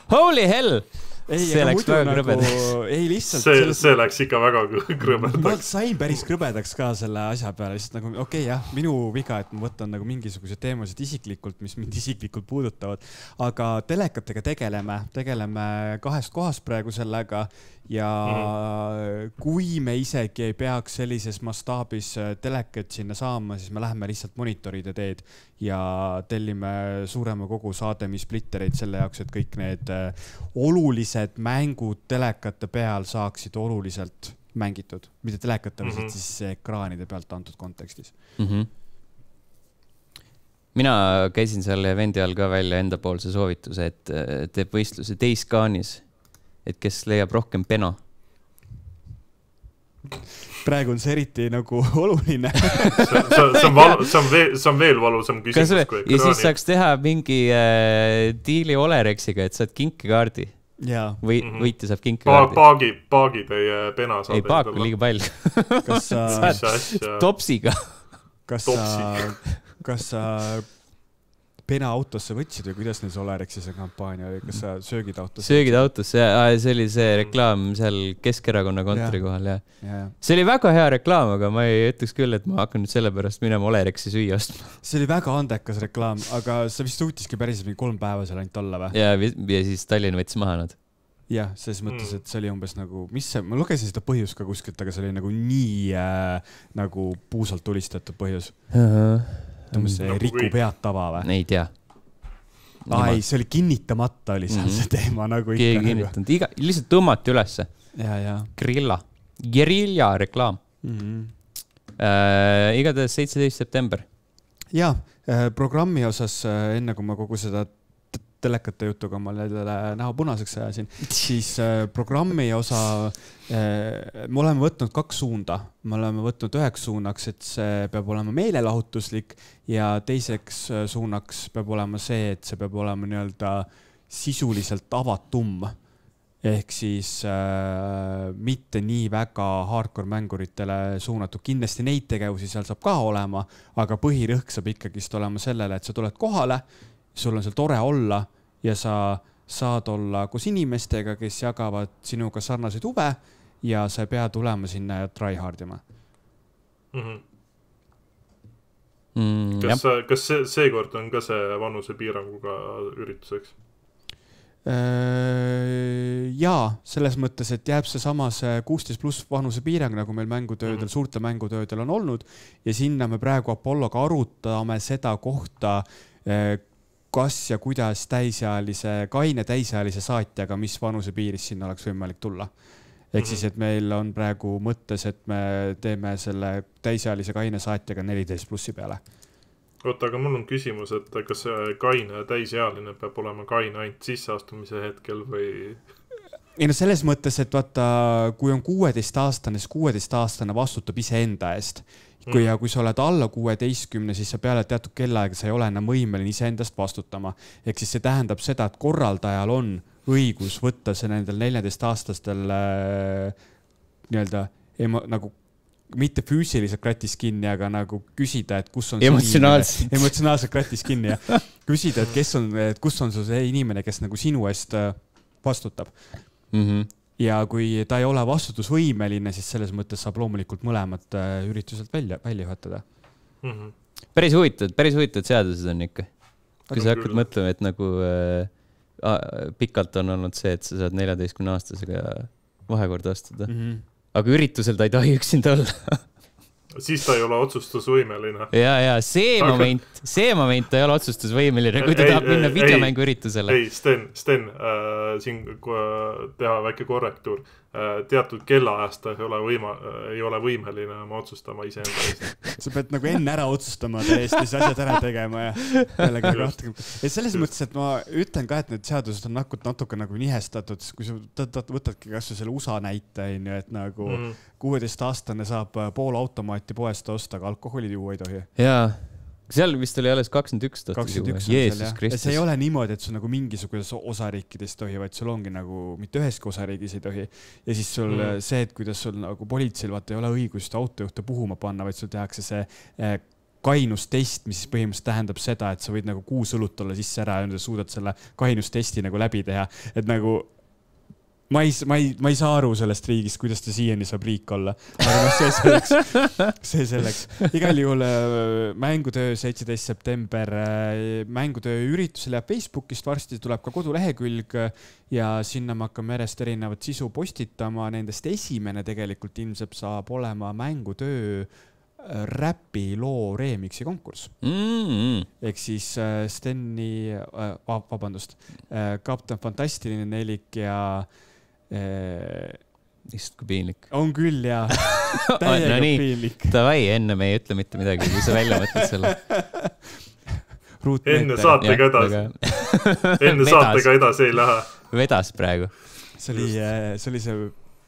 [SPEAKER 1] Holy hell see läks väga nagu... krõbedaks.
[SPEAKER 2] ei lihtsalt.
[SPEAKER 3] see sellest..., see läks ikka väga krõbedaks.
[SPEAKER 2] ma sain päris krõbedaks ka selle asja peale, lihtsalt nagu okei okay, jah, minu viga, et ma võtan nagu mingisuguseid teemasid isiklikult, mis mind isiklikult puudutavad. aga telekatega tegeleme, tegeleme kahest kohast praegu sellega ja mm. kui me isegi ei peaks sellises mastaabis äh, telekat sinna saama, siis me läheme lihtsalt monitoride teed ja tellime suurema kogu saademi splittereid selle jaoks, et kõik need äh, olulised mängud telekate peal saaksid oluliselt mängitud, mitte telekate, vaid mm -hmm. siis ekraanide pealt antud kontekstis mm. -hmm
[SPEAKER 1] mina käisin seal event'i all ka välja endapoolse soovituse, et teeb võistluse Days Gone'is et kes leiab rohkem peno.
[SPEAKER 2] praegu on see eriti nagu oluline
[SPEAKER 3] see, see, see on valu, see on veel, see on veel valusam küsimus
[SPEAKER 1] kui ekraani. ja siis saaks teha mingi äh, diili Olerexiga, et saad kinkekaardi. või mm -hmm. võitja saab kinkekaardi
[SPEAKER 3] pa,. paagi, paagi teie pena saab.
[SPEAKER 1] ei, paak on liiga palju.
[SPEAKER 2] kas sa
[SPEAKER 1] saad topsiga.
[SPEAKER 2] kas sa, kas sa pena autosse võtsid või kuidas neil see Olerexi see kampaania oli, kas sa söögid autosse?
[SPEAKER 1] söögid autosse, see oli see reklaam seal Keskerakonna kontori ja. kohal, jah ja. ja.. see oli väga hea reklaam, aga ma ei ütleks küll, et ma hakkan nüüd sellepärast minema Olerexi süüa ostma.
[SPEAKER 2] see oli väga andekas reklaam, aga see vist suutiski päriselt mingi kolm päeva seal ainult olla või?
[SPEAKER 1] ja, ja siis Tallinn võttis maha nad
[SPEAKER 2] jah, selles mõttes, mm. et see oli umbes nagu, mis see, ma lugesin seda põhjust ka kuskilt, aga see oli nagu nii äh, nagu puusalt tulistatud põhjus uh. -huh umbes see nagu riku pead tava või?
[SPEAKER 1] ei tea.
[SPEAKER 2] aa ei, see oli kinnitamata oli seal mm -hmm. see teema nagu
[SPEAKER 1] ikka. keegi ei kinnitanud, iga, lihtsalt tõmmati ülesse.
[SPEAKER 2] ja, ja.
[SPEAKER 1] Grilla, Guerilla reklaam mm. -hmm. Äh, igatahes seitseteist september.
[SPEAKER 2] ja äh, programmi osas äh, enne kui ma kogu seda telekate jutuga ma jälle näo punaseks ajasin, siis äh, programmi osa äh, me oleme võtnud kaks suunda. me oleme võtnud üheks suunaks, et see peab olema meelelahutuslik ja teiseks äh, suunaks peab olema see, et see peab olema nii-öelda sisuliselt avatum ehk siis äh, mitte nii väga hardcore mänguritele suunatud, kindlasti neid tegevusi seal saab ka olema, aga põhirõhk saab ikkagist olema sellele, et sa tuled kohale sul on seal tore olla ja sa saad olla koos inimestega, kes jagavad sinuga sarnaseid huve ja sa ei pea tulema sinna ja try hard ima
[SPEAKER 3] mm. -hmm. Mm, kas, kas see, seekord on ka see vanusepiiranguga ürituseks?
[SPEAKER 2] Äh, jaa, selles mõttes, et jääb seesama see kuusteist pluss vanusepiirang, nagu meil mängutöödel mm, -hmm. suurtel mängutöödel on olnud ja sinna me praegu Apolloga arutame seda kohta, äh, kas ja kuidas täisealise, kaine täisealise saatjaga, mis vanusepiiris sinna oleks võimalik tulla. ehk siis, mhm. et meil on praegu mõttes, et me teeme selle täisealise kaine saatjaga neliteist plussi peale.
[SPEAKER 3] oota, aga mul on küsimus, et kas kaine täisealine peab olema kaine ainult sisseastumise hetkel või?
[SPEAKER 2] ei no selles mõttes, et vaata, kui on kuueteistaastane, siis kuueteistaastane vastutab iseenda eest kui mm. ja kui sa oled alla kuueteistkümne, siis sa peale teatud kellaaega sa ei ole enam võimeline iseendast vastutama. ehk siis see tähendab seda, et korraldajal on õigus võtta see nendel neljateistaastastel äh, nii-öelda nagu mitte füüsiliselt kratis kinni, aga nagu küsida, et kus on
[SPEAKER 1] emotsionaalselt,
[SPEAKER 2] emotsionaalselt kratis kinni jah. küsida, et kes on, et kus on sul see inimene, kes nagu sinu eest äh, vastutab mm. -hmm ja kui ta ei ole vastutusvõimeline, siis selles mõttes saab loomulikult mõlemad äh, ürituselt välja, välja juhatada
[SPEAKER 1] mm. -hmm. päris huvitavad, päris huvitavad seadused on ikka. kui sa hakkad mõtlema, et nagu äh, pikalt on olnud see, et sa saad neljateistkümne aastasega vahekorda astuda mm. -hmm. aga üritusel ta ei tohi üksinda olla
[SPEAKER 3] siis ta ei ole otsustusvõimeline.
[SPEAKER 1] ja, ja see aga... moment, see moment ta ei ole otsustusvõimeline, kui ta ei, tahab minna videomänguüritusele.
[SPEAKER 3] ei, Sten, Sten äh,, siin teha väike korrektuur Äh, teatud kellaajast ta ei ole võima-, ei ole võimeline oma otsustama iseenda eest.
[SPEAKER 2] sa pead nagu enne ära otsustama täiesti, siis asjad ära tegema ja jällegi rohkem. ja selles mõttes, et ma ütlen ka, et need seadused on natuke, natuke nagu nihestatud, kui sa võtadki kasvõi selle USA näite onju, et nagu mhm. kuueteistaastane mm -hmm. saab pool automaati poest osta, aga alkoholi juua ei tohi.
[SPEAKER 1] jaa seal vist oli alles kakskümmend üks
[SPEAKER 2] tohtis juua. Jeesus Kristus. see ei ole niimoodi, et sul nagu mingisuguses osariikides tohi, vaid sul ongi nagu mitte üheski osariigis ei tohi. ja siis sul mm. see, et kuidas sul nagu politseil vaata ei ole õigust autojuhte puhuma panna, vaid sul tehakse see eh, kainustest, mis põhimõtteliselt tähendab seda, et sa võid nagu kuus õlut olla sisse ära ja suudad selle kainustesti nagu läbi teha, et nagu ma ei, ma ei, ma ei saa aru sellest riigist, kuidas ta siiani saab riik olla. aga noh, see selleks, see selleks. igal juhul äh, mängutöö seitseteist september, äh, mängutöö üritusele jääb Facebookist, varsti tuleb ka kodulehekülg ja sinna me hakkame järjest erinevat sisu postitama. Nendest esimene tegelikult ilmselt saab olema mängutöö äh, räpi loo remix'i konkurss mm. -hmm. ehk siis äh, Steni äh,, vabandust äh,, Kapten Fantastiline nelik ja äh,
[SPEAKER 1] issand, kui piinlik.
[SPEAKER 2] on küll jaa. Täiega no, piinlik.
[SPEAKER 1] Davai, ennem ei ütle mitte midagi, kui sa välja mõtled selle.
[SPEAKER 3] Enne saatega edasi, enne saatega edasi ei lähe.
[SPEAKER 1] vedas praegu.
[SPEAKER 2] see oli, äh, see oli see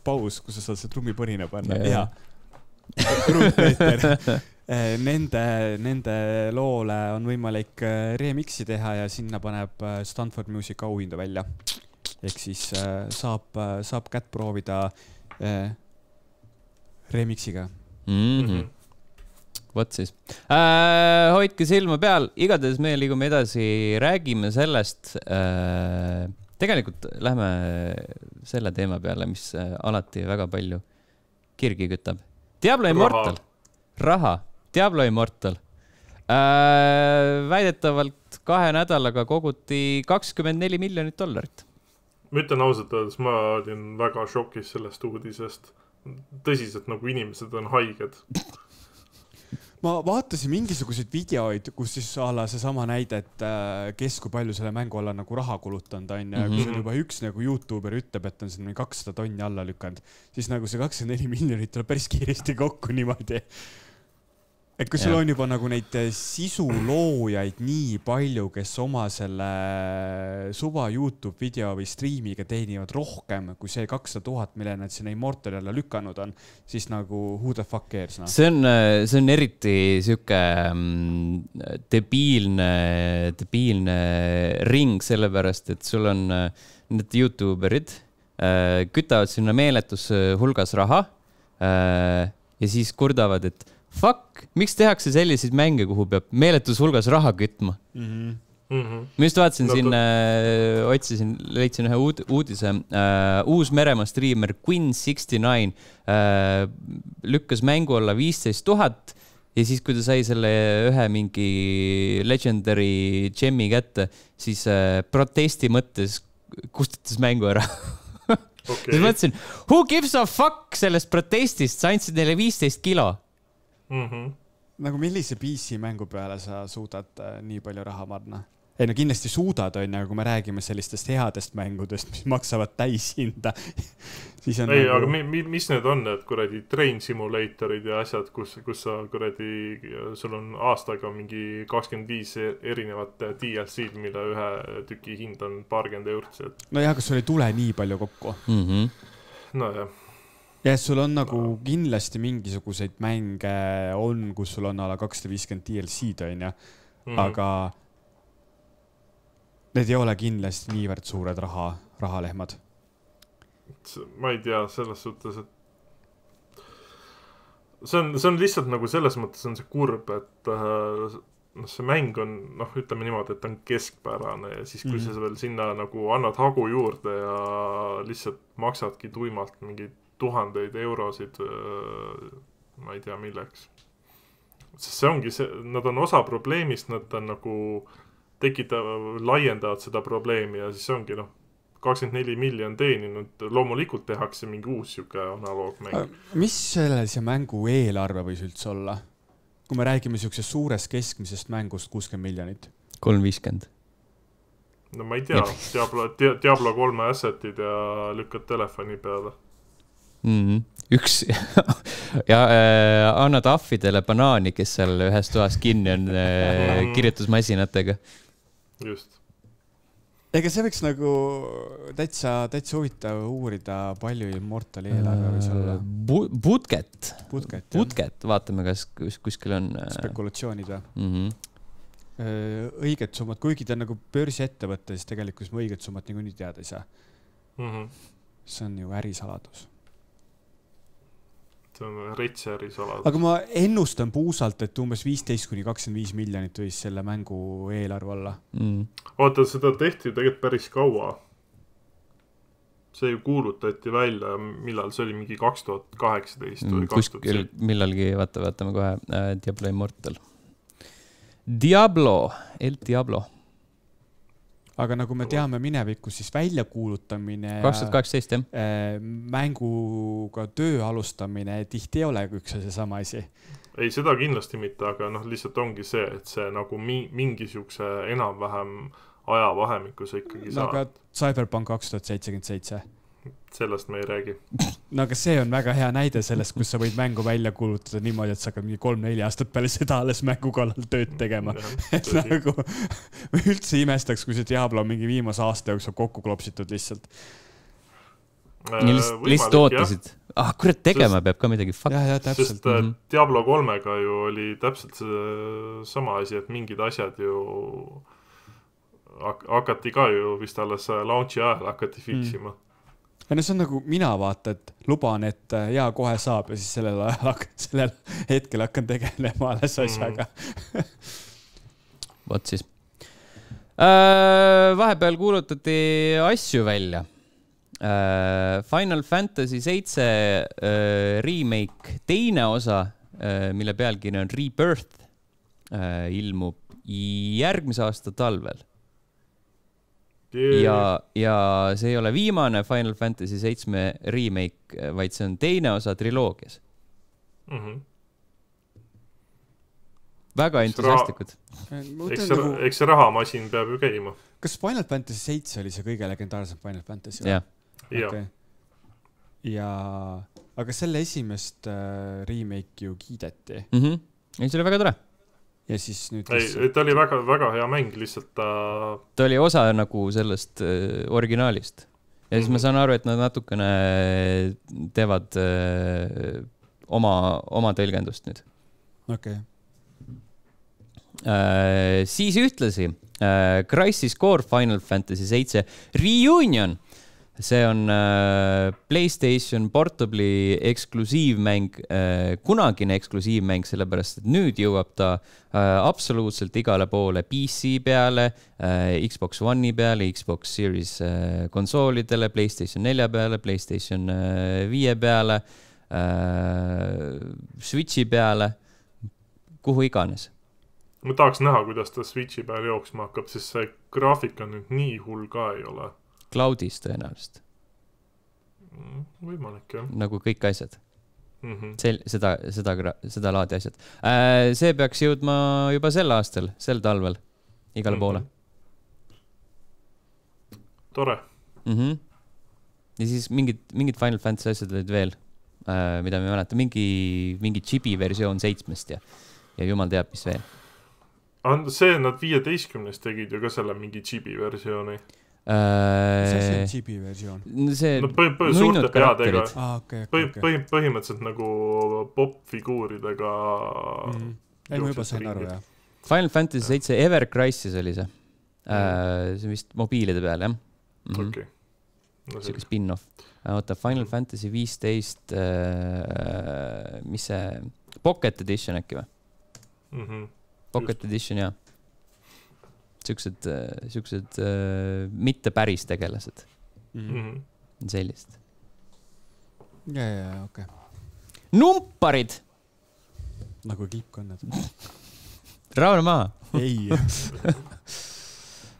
[SPEAKER 2] paus, kus sa saad see trummipõrina panna, jaa. ruutmeeter äh, Nende, nende loole on võimalik äh, remix'i teha ja sinna paneb Stanford Music auhindu välja ehk siis äh, saab, äh, saab kätt proovida äh, remix'iga
[SPEAKER 1] mm. -hmm vot siis äh,. hoidke silma peal, igatahes me liigume edasi, räägime sellest äh,. tegelikult lähme selle teema peale, mis äh, alati väga palju kirgi kütab. Diablo Immortal, raha, Diablo Immortal äh,. väidetavalt kahe nädalaga koguti kakskümmend neli miljonit dollarit
[SPEAKER 3] ma ütlen ausalt öeldes, ma olin väga šokis sellest uudisest. tõsiselt nagu inimesed on haiged.
[SPEAKER 2] ma vaatasin mingisuguseid videoid, kus siis a la seesama näide, et äh, kes kui palju selle mängu alla nagu raha kulutanud on ja kui sul juba üks nagu Youtuber ütleb, et on siin mingi kakssada tonni alla lükanud, siis nagu see kakskümmend neli miljonit tuleb päris kiiresti kokku niimoodi et kui sul ja. on juba nagu neid eh, sisuloojaid nii palju, kes oma selle suva Youtube video või striimiga teenivad rohkem kui see kakssada tuhat, mille nad sinna Immortali alla lükanud on, siis nagu who the fuck cares
[SPEAKER 1] noh. see on, eh, see on eriti sihuke mm, debiilne, debiilne ring, sellepärast et sul on eh, need Youtube erid kütavad sinna meeletus hulgas raha ja siis kurdavad, et fuck, miks tehakse selliseid mänge, kuhu peab meeletus hulgas raha kütma mm? -hmm. Mm -hmm. ma just vaatasin no, siin äh,, otsisin, leidsin ühe uud, uudise äh,. Uus-Meremaa striimer Queen69 äh, lükkas mängu alla viisteist tuhat ja siis, kui ta sai selle ühe mingi legendary gem'i kätte, siis äh, protesti mõttes kustutas mängu ära okay. siis mõtlesin, who gives a fuck sellest protestist, sa andsid neile viisteist kilo
[SPEAKER 2] mm. -hmm. nagu millise PC mängu peale sa suudad äh, nii palju raha panna? ei no kindlasti suudad, onju, aga kui me räägime sellistest headest mängudest, mis maksavad täishinda
[SPEAKER 3] siis on ei nagu..., aga mi, mi, mis need on, need kuradi train simulaatorid ja asjad, kus, kus sa kuradi, sul on aastaga mingi kakskümmend viis erinevat DLC-d, mille ühe tüki hind on paarkümmend eurot
[SPEAKER 2] nojah, aga sul ei tule nii palju kokku mm.
[SPEAKER 3] -hmm. nojah
[SPEAKER 2] jah, sul on nagu kindlasti mingisuguseid mänge on, kus sul on a la kakssada viiskümmend DLC-d onju mm, aga need ei ole kindlasti niivõrd suured raha, rahalehmad.
[SPEAKER 3] ma ei tea, selles suhtes, et see on, see on lihtsalt nagu selles mõttes on see kurb, et äh, noh, see mäng on noh, ütleme niimoodi, et ta on keskpärane ja siis, kui mm -hmm. sa veel sinna nagu annad hagu juurde ja lihtsalt maksadki tuimalt mingeid tuhandeid eurosid, ma ei tea, milleks. sest see ongi see, nad on osa probleemist, nad on nagu tekitavad, laiendavad seda probleemi ja siis ongi noh, kakskümmend neli miljon teeninud, loomulikult tehakse mingi uus sihuke analoogmäng.
[SPEAKER 2] mis sellise mängu eelarve võis üldse olla? kui me räägime siuksest suurest keskmisest mängust, kuuskümmend miljonit.
[SPEAKER 1] kolm viiskümmend.
[SPEAKER 3] no ma ei tea, Diablo, Diablo kolme asset'id ja lükkad telefoni peale
[SPEAKER 1] mm. -hmm. üks ja äh, annad ahvidele banaani, kes seal ühes toas kinni on äh, kirjutusmasinatega.
[SPEAKER 3] just.
[SPEAKER 2] ega see võiks nagu täitsa, täitsa huvitav uurida, palju Immortali eelarve võis olla
[SPEAKER 1] Bu. Budget.
[SPEAKER 2] Budget,
[SPEAKER 1] Budget, vaatame, kas kus, kuskil on
[SPEAKER 2] äh.... spekulatsioonid või mm? -hmm õiget summat, kuigi ta on nagu börsiettevõte, siis tegelikult me õiget summat niikuinii teada ei saa mm. -hmm. see on ju ärisaladus
[SPEAKER 3] Ritseri saladus.
[SPEAKER 2] aga ma ennustan puusalt, et umbes viisteist kuni kakskümmend viis miljonit võis selle mängu eelarve olla
[SPEAKER 3] mm.. oota, seda tehti ju tegelikult päris kaua. see ju kuulutati välja, millal see oli, mingi kaks tuhat kaheksateist või mm, kaks tuhat
[SPEAKER 1] kuskil millalgi, vaata, vaatame kohe äh,, Diablo Immortal. Diablo, El Diablo.
[SPEAKER 2] Aga nagu me teame minevikus, siis väljakuulutamine.
[SPEAKER 1] kaks tuhat kaheksateist, jah
[SPEAKER 2] äh,. mänguga töö alustamine tihti ei ole üks ja seesama asi.
[SPEAKER 3] ei, seda kindlasti mitte, aga noh, lihtsalt ongi see, et see nagu mi-, mingi siukse enam-vähem ajavahemikku sa ikkagi
[SPEAKER 2] no, saad. Cyberpunk kaks tuhat seitsekümmend seitse
[SPEAKER 3] sellest me ei räägi.
[SPEAKER 2] no aga see on väga hea näide sellest, kus sa võid mängu välja kuulutada niimoodi, et sa hakkad mingi kolm-neli aastat peale seda alles mängu kallal tööd tegema. et nagu ma üldse imestaks, kui see Diablo mingi viimase aasta jooksul kokku klopsitud lihtsalt
[SPEAKER 1] äh,. lihtsalt, lihtsalt ootasid. ah kurat, tegema sest, peab ka midagi.
[SPEAKER 3] sest mm -hmm. Diablo kolmega ju oli täpselt seesama asi, et mingid asjad ju hak hakati ka ju vist alles launch'i ajal hakati fix ima mm
[SPEAKER 2] ja no see on nagu mina vaata, et luban, et äh, jaa, kohe saab ja siis sellel ajal hakkan, sellel hetkel hakkan tegelema alles mhm. asjaga mm.
[SPEAKER 1] vot siis äh,. vahepeal kuulutati asju välja äh,. Final Fantasy seitse äh, remake teine osa äh,, mille pealkiri on Rebirth äh,, ilmub järgmise aasta talvel ja, ja see ei ole viimane Final Fantasy seitsme remake, vaid see on teine osa triloogias mm. -hmm. väga entusiastlikud.
[SPEAKER 3] eks see, nagu- eks see rahamasin peab ju käima.
[SPEAKER 2] kas Final Fantasy seitse oli see kõige legendaarsem Final Fantasy?
[SPEAKER 1] jah.
[SPEAKER 3] Okay.
[SPEAKER 2] ja, aga selle esimest äh, remake'i ju kiideti
[SPEAKER 1] mm. -hmm. ei, see oli väga tore
[SPEAKER 2] ja siis nüüd
[SPEAKER 3] ei, ta oli väga, väga hea mäng, lihtsalt ta
[SPEAKER 1] ta oli osa nagu sellest äh, originaalist. ja siis mm -hmm. ma saan aru, et nad natukene teevad äh, oma, oma tõlgendust nüüd.
[SPEAKER 2] okei okay.
[SPEAKER 1] äh,. siis ühtlasi äh, Crisis Core Final Fantasy seitse Reunion see on äh, Playstation Portable'i eksklusiivmäng äh,, kunagine eksklusiivmäng, sellepärast et nüüd jõuab ta äh, absoluutselt igale poole PC peale Xbox One'i peale, Xbox Series konsoolidele, Playstation nelja peale, Playstation viie peale Switch'i peale, kuhu iganes.
[SPEAKER 3] Ma tahaks näha, kuidas ta Switch'i peal jooksma hakkab, sest see graafika nüüd nii hull ka ei ole
[SPEAKER 1] cloud'is tõenäoliselt
[SPEAKER 3] mm,. võimalik jah.
[SPEAKER 1] nagu kõik asjad
[SPEAKER 3] mm. -hmm.
[SPEAKER 1] sel-, seda, seda, seda laadi asjad äh,. see peaks jõudma juba sel aastal, sel talvel igale mm -hmm. poole.
[SPEAKER 3] tore
[SPEAKER 1] mm. -hmm. ja siis mingid, mingid Final Fantasy asjad olid veel äh,, mida ma ei mäleta, mingi, mingi chibi versioon seitsmest ja, ja jumal teab, mis veel.
[SPEAKER 3] see, nad viieteistkümnes tegid ju ka selle mingi chibi versiooni
[SPEAKER 2] mis asi on chibi versioon?
[SPEAKER 1] see
[SPEAKER 3] no, põhi, põhi, suurte peadega
[SPEAKER 2] ah,. Okay,
[SPEAKER 3] põhi, põhi, põhimõtteliselt nagu popfiguuridega mm. -hmm.
[SPEAKER 2] ei, ma juba sain aru, jah.
[SPEAKER 1] Final Fantasy seitse Ever Crisis oli see mm.. See vist mobiilide peal, jah
[SPEAKER 3] mm -hmm.. okei
[SPEAKER 1] okay. no,. siuke spin-off. oota, Final mm. Fantasy viisteist uh,, mis see, Pocket Edition äkki või
[SPEAKER 3] mm? -hmm.
[SPEAKER 1] Pocket Just. Edition, jah siuksed, äh, siuksed äh, mitte päris tegelased
[SPEAKER 3] mm. -hmm.
[SPEAKER 1] sellist.
[SPEAKER 2] ja, ja, ja okei okay..
[SPEAKER 1] numparid.
[SPEAKER 2] nagu kilpkonnad
[SPEAKER 1] rahune maha
[SPEAKER 2] ei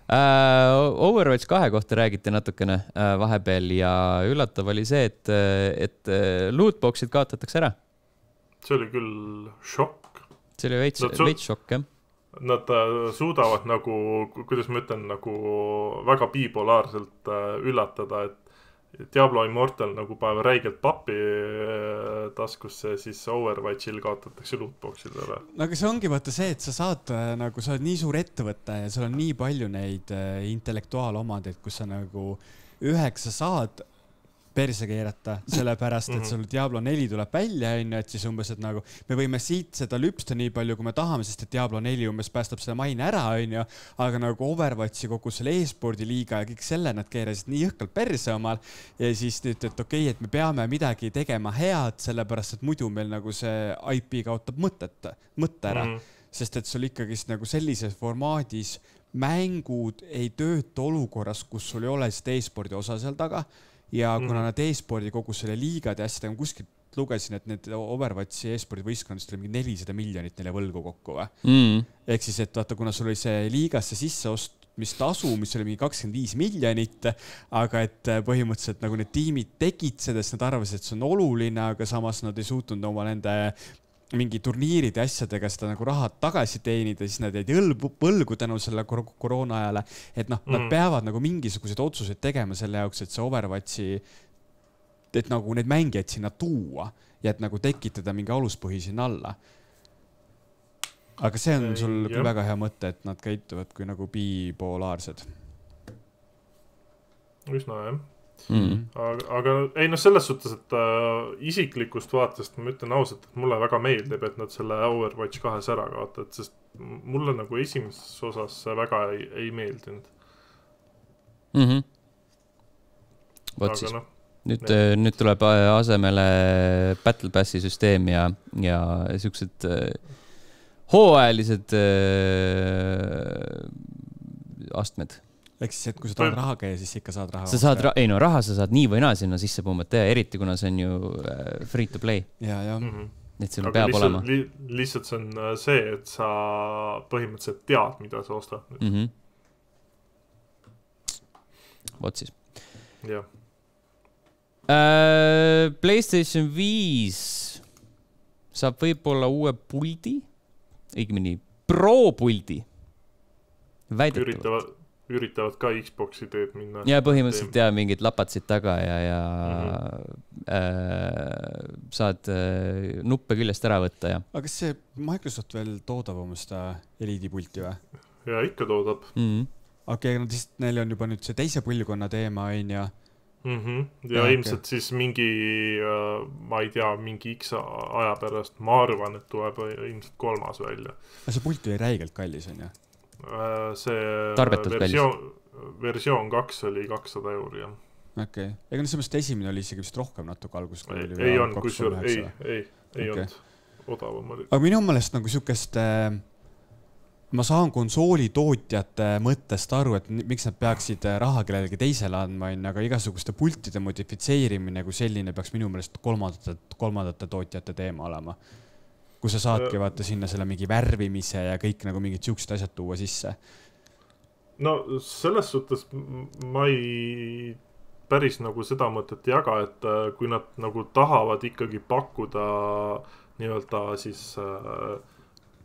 [SPEAKER 1] Uh, Overwatch kahe kohta räägiti natukene uh, vahepeal ja üllatav oli see, et, et lootbox'id kaotatakse ära.
[SPEAKER 3] see oli küll šokk.
[SPEAKER 1] see oli veits, veits šokk jah
[SPEAKER 3] nad äh, suudavad nagu, kuidas ma ütlen, nagu väga bipolaarselt äh, üllatada, et Diablo Immortal nagu paneb räigelt papi äh, taskusse siis Overwatchil kaotatakse lootbox'id ära.
[SPEAKER 2] no aga see ongi vaata see, et sa saad nagu, sa oled nii suur ettevõte ja sul on nii palju neid intellektuaalomandeid, kus sa nagu üheksa saad perse keerata, sellepärast et mhm. sul Diablo neli tuleb välja, onju, et siis umbes, et nagu me võime siit seda lüpsta nii palju, kui me tahame, sest et Diablo neli umbes päästab selle maine ära, onju. aga nagu Overwatchi kogu selle e-spordi liiga ja kõik selle nad keerasid nii jõhkralt perse omal. ja siis nüüd, et okei okay,, et me peame midagi tegema head, sellepärast et muidu meil nagu see IP kaotab mõtet, mõtte ära mm. -hmm. sest et sul ikkagist nagu sellises formaadis mängud ei tööta olukorras, kus sul ei ole seda e-spordi osa seal taga ja kuna mm. nad e-spordi kogu selle liigade ja asjadega, ma kuskilt lugesin, et need Overwatchi e-spordi võistkondadest tuli mingi nelisada miljonit neile võlgu kokku või mm.? ehk siis, et vaata, kuna sul oli see liigasse sisseostmistasu, mis oli mingi kakskümmend viis miljonit, aga et põhimõtteliselt nagu need tiimid tekitsedes, nad arvasid, et see on oluline, aga samas nad ei suutnud oma nende mingi turniiride asjadega seda nagu raha tagasi teenida, siis nad jäid õlgu, võlgu tänu selle kor koroona ajale. et noh mm., nad peavad nagu mingisuguseid otsuseid tegema selle jaoks, et see Overwatchi, et nagu neid mängijaid sinna tuua ja et nagu tekitada mingi aluspõhi sinna alla. aga see on sul küll väga hea mõte, et nad käituvad kui nagu bipolaarsed.
[SPEAKER 3] üsna jah mm. aga, aga ei noh, selles suhtes, et äh, isiklikust vaatest ma ütlen ausalt, et mulle väga meeldib, et nad selle Overwatch kahes ära kaotavad, sest mulle nagu esimeses osas see väga ei, ei meeldinud
[SPEAKER 1] mm. -hmm. vot siis no, nüüd, äh, nüüd tuleb asemele Battle Passi süsteem ja, ja siuksed äh, hooajalised äh, astmed
[SPEAKER 2] ehk siis, et kui sa tahad raha käia, siis ikka saad raha.
[SPEAKER 1] sa saad, ei no raha sa saad nii või naa sinna sisse pumbata ja eriti kuna see on ju äh, free to play.
[SPEAKER 2] ja, jah mm -hmm.
[SPEAKER 1] et sul peab lihtsalt, olema li.
[SPEAKER 3] lihtsalt see on äh, see, et sa põhimõtteliselt tead, mida sa ostad mm. -hmm.
[SPEAKER 1] vot siis.
[SPEAKER 3] jah
[SPEAKER 1] äh,. Playstation viis saab võib-olla uue puldi, õigemini Pro puldi. väidetavalt. Üritavad
[SPEAKER 3] ka Xbox'i teed minna.
[SPEAKER 1] ja põhimõtteliselt ja mingid lapatsid taga ja, ja mm -hmm. äh, saad äh, nuppe küljest ära võtta ja.
[SPEAKER 2] aga kas see Microsoft veel toodab oma seda Elite'i pulti või?
[SPEAKER 3] ja ikka toodab mm -hmm..
[SPEAKER 2] okei okay,, no siis neil on juba nüüd see teise põlvkonna teema on ju
[SPEAKER 3] mm. -hmm. ja, ja ilmselt okay. siis mingi äh,, ma ei tea, mingi X aja pärast, ma arvan, et tuleb ilmselt kolmas välja.
[SPEAKER 2] aga see pult oli räigelt kallis on ju?
[SPEAKER 3] Äh, see Tarbetult versioon, versioon kaks oli kakssada euri, jah.
[SPEAKER 2] okei okay., ega no selles mõttes esimene oli isegi vist rohkem natuke alguses.
[SPEAKER 3] ei, ei olnud, kusjuures, ei, ei, ei okay. olnud, odavam oli.
[SPEAKER 2] aga minu meelest nagu siukest äh, ma saan konsoolitootjate mõttest aru, et miks nad peaksid äh, raha kellelegi teisele andma, onju, aga igasuguste pultide modifitseerimine kui selline peaks minu meelest kolmandate, kolmandate tootjate teema olema kus sa saadki vaata sinna selle mingi värvimise ja kõik nagu mingid siuksed asjad tuua sisse.
[SPEAKER 3] no selles suhtes ma ei päris nagu seda mõtet jaga, et äh, kui nad nagu tahavad ikkagi pakkuda nii-öelda siis äh,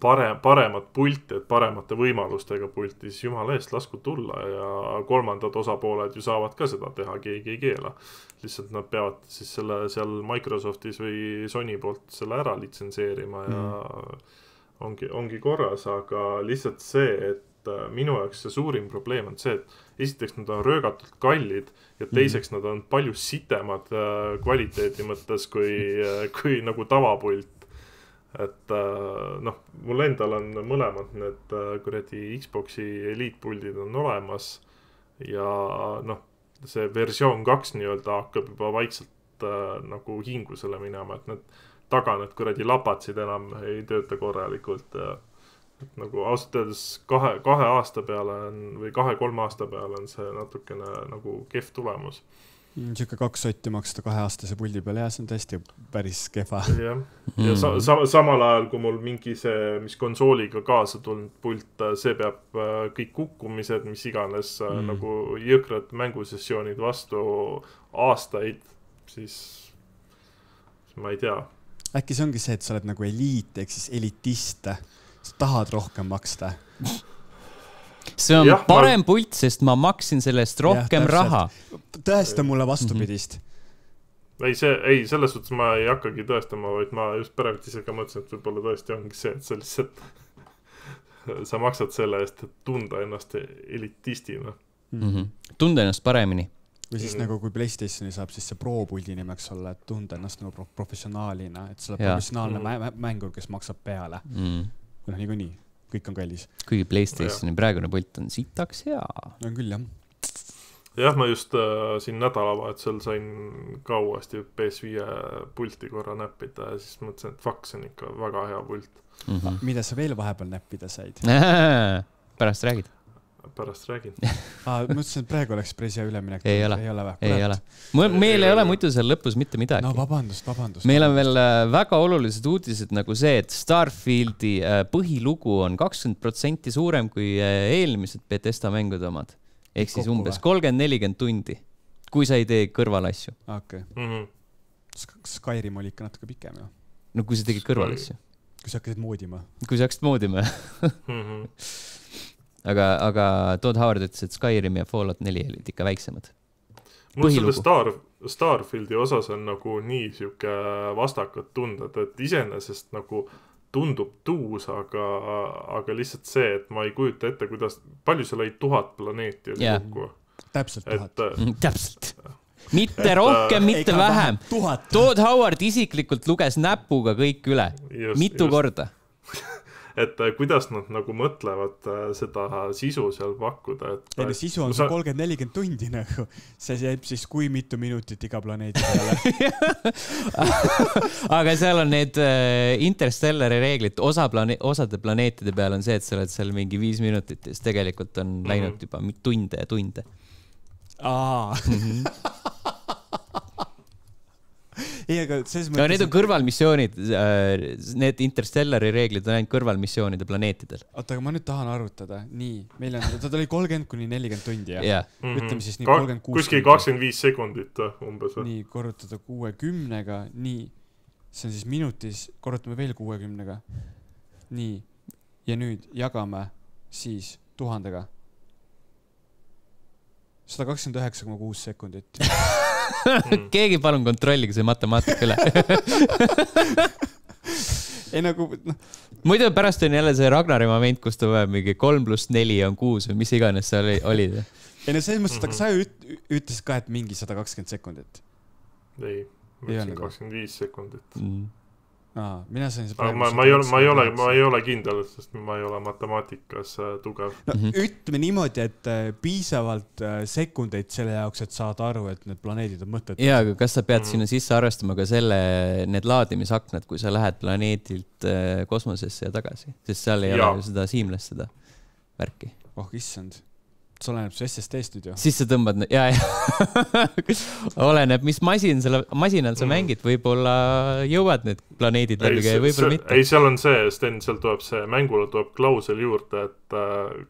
[SPEAKER 3] parem, paremat pulti, et paremate võimalustega pulti, siis jumala eest lasku tulla ja kolmandad osapooled ju saavad ka seda teha, keegi ei keela. lihtsalt nad peavad siis selle seal Microsoftis või Sony poolt selle ära litsenseerima ja mm. ongi, ongi korras, aga lihtsalt see, et äh, minu jaoks see suurim probleem on see, et esiteks nad on röögatult kallid ja mm. teiseks mm. nad on palju sitemad äh, kvaliteedi mõttes kui, äh, kui nagu tavapult et äh, noh, mul endal on mõlemad need äh, kuradi Xbox'i Elite-puldid on olemas ja noh, see versioon kaks nii-öelda hakkab juba vaikselt äh, nagu hingusele minema, et need taga need kuradi lapatsid enam ei tööta korralikult ja et nagu ausalt öeldes kahe, kahe aasta peale on või kahe-kolme aasta peale on see natukene nagu kehv tulemus
[SPEAKER 2] niisugune kaks sotti maksta kaheaastase puldi peale, jah, see on tõesti päris kehva.
[SPEAKER 3] jah, ja sa, sa, samal ajal kui mul mingi see, mis konsooliga kaasa tulnud pult, see peab äh, kõik kukkumised, mis iganes äh, mm. nagu jõhkrad mängusessioonid vastu aastaid, siis, siis ma ei tea.
[SPEAKER 2] äkki see ongi see, et sa oled nagu eliit ehk siis elitist, sa tahad rohkem maksta
[SPEAKER 1] see on ja, parem ma... pult, sest ma maksin selle eest rohkem ja, raha.
[SPEAKER 2] tõesta mulle vastupidist mm.
[SPEAKER 3] -hmm. ei, see, ei, selles suhtes ma ei hakkagi tõestama, vaid ma just praegu ise ka mõtlesin, et võib-olla tõesti ongi see, et sa lihtsalt sa maksad selle eest, et tunda ennast elitistina
[SPEAKER 1] mm. -hmm. tunda ennast paremini.
[SPEAKER 2] või siis mm -hmm. nagu kui Playstationi saab siis see pro puldi nimeks olla, et tunda ennast nagu professionaalina, et sa oled professionaalne mm -hmm. mängur, kes maksab peale mm. -hmm. või noh, niikuinii kõik on kallis.
[SPEAKER 1] kuigi Playstationi praegune pult on sitaks hea.
[SPEAKER 2] on küll, jah.
[SPEAKER 3] jah, ma just äh, siin nädalavahetusel sain ka uuesti PS5 pulti korra näppida ja siis mõtlesin, et fuck, see on ikka väga hea pult
[SPEAKER 2] mm. -hmm. mida sa veel vahepeal näppida said
[SPEAKER 1] pärast räägid
[SPEAKER 3] pärast räägin
[SPEAKER 2] aa, mõtlesin, et praegu oleks päris hea üleminek.
[SPEAKER 1] ei ole,
[SPEAKER 2] ei ole
[SPEAKER 1] või? ei ole. meil ei ole muidu seal lõpus mitte midagi.
[SPEAKER 2] no vabandust, vabandust.
[SPEAKER 1] meil on veel äh, väga olulised uudised nagu see, et Starfieldi äh, põhilugu on kakskümmend protsenti suurem kui äh, eelmised Betesta mängude omad. ehk siis umbes kolmkümmend, nelikümmend tundi, kui sa ei tee kõrvalasju.
[SPEAKER 2] okei okay. mm -hmm.. Skyrim oli ikka natuke pikem ju.
[SPEAKER 1] no kui sa tegid kõrvalasju.
[SPEAKER 2] kui sa hakkasid moodima.
[SPEAKER 1] kui sa hakkasid moodima mm. aga, aga Todd Howard ütles, et Skyrim ja Fallout neli olid ikka väiksemad.
[SPEAKER 3] mul selle Star, Starfieldi osas on nagu nii sihuke vastakad tunded, et iseenesest nagu tundub tuus, aga, aga lihtsalt see, et ma ei kujuta ette, kuidas, palju seal oli, tuhat planeeti oli yeah. kokku?
[SPEAKER 2] täpselt tuhat.
[SPEAKER 1] Mm, täpselt mitte rohkem, mitte vähem. Todd Howard isiklikult luges näpuga kõik üle, mitu just. korda
[SPEAKER 3] et äh, kuidas nad nagu mõtlevad äh, seda sisu seal pakkuda, et.
[SPEAKER 2] ei no sisu on sul kolmkümmend, nelikümmend tundi nagu, see jääb siis kui mitu minutit iga planeedi peale
[SPEAKER 1] aga seal on need äh, Interstellari reeglid, osa plane-, osade planeetide peal on see, et sa oled seal mingi viis minutit ja siis tegelikult on mm -hmm. läinud juba tunde ja tunde.
[SPEAKER 2] aa. -hmm ei, aga selles
[SPEAKER 1] mõttes. Need on kõrvalmissioonid, äh, need Interstellari reeglid on ainult kõrvalmissioonide planeetidel.
[SPEAKER 2] oota, aga ma nüüd tahan arvutada, nii, meil on, ta oli kolmkümmend kuni nelikümmend tundi jah
[SPEAKER 1] yeah.?
[SPEAKER 3] Mm -hmm. ütleme siis nii kolmkümmend kuus. kuskil kakskümmend viis sekundit umbes.
[SPEAKER 2] nii, korrutada kuuekümnega, nii, see on siis minutis, korrutame veel kuuekümnega. nii, ja nüüd jagame siis tuhandega sada kakskümmend üheksa koma kuus sekundit
[SPEAKER 1] keegi palun kontrollige see matemaatika üle
[SPEAKER 2] ei nagu noh.
[SPEAKER 1] muidu pärast on jälle see Ragnari moment, kus ta peab mingi kolm pluss neli on kuus või mis iganes see oli, oli.
[SPEAKER 2] ei no selles mõttes, et aga sa ju üt, ütlesid ka, et mingi sada kakskümmend sekundit.
[SPEAKER 3] ei, ma ütlesin kakskümmend viis sekundit mm
[SPEAKER 2] aa, mina sain
[SPEAKER 3] see praegu. ma, ma ei ole, ma ei ole, ma ei ole kindel, sest ma ei ole matemaatikas äh, tugev.
[SPEAKER 2] no mm -hmm. ütleme niimoodi, et äh, piisavalt äh, sekundeid selle jaoks, et saada aru, et need planeedid on mõttetud.
[SPEAKER 1] jaa, aga kas sa pead mm -hmm. sinna sisse arvestama ka selle, need laadimisaknad, kui sa lähed planeedilt äh, kosmosesse ja tagasi, sest seal ei ja. ole ju seda seamless seda värki.
[SPEAKER 2] oh issand see oleneb su SSD-st nüüd ju.
[SPEAKER 1] siis sa tõmbad, ja, ja oleneb, mis masin selle, masinal sa mm. mängid, võib-olla jõuad need planeedid läbi käia, võib-olla mitte.
[SPEAKER 3] ei, seal on see, Sten, seal tuleb see, mängule tuleb klausel juurde, et äh,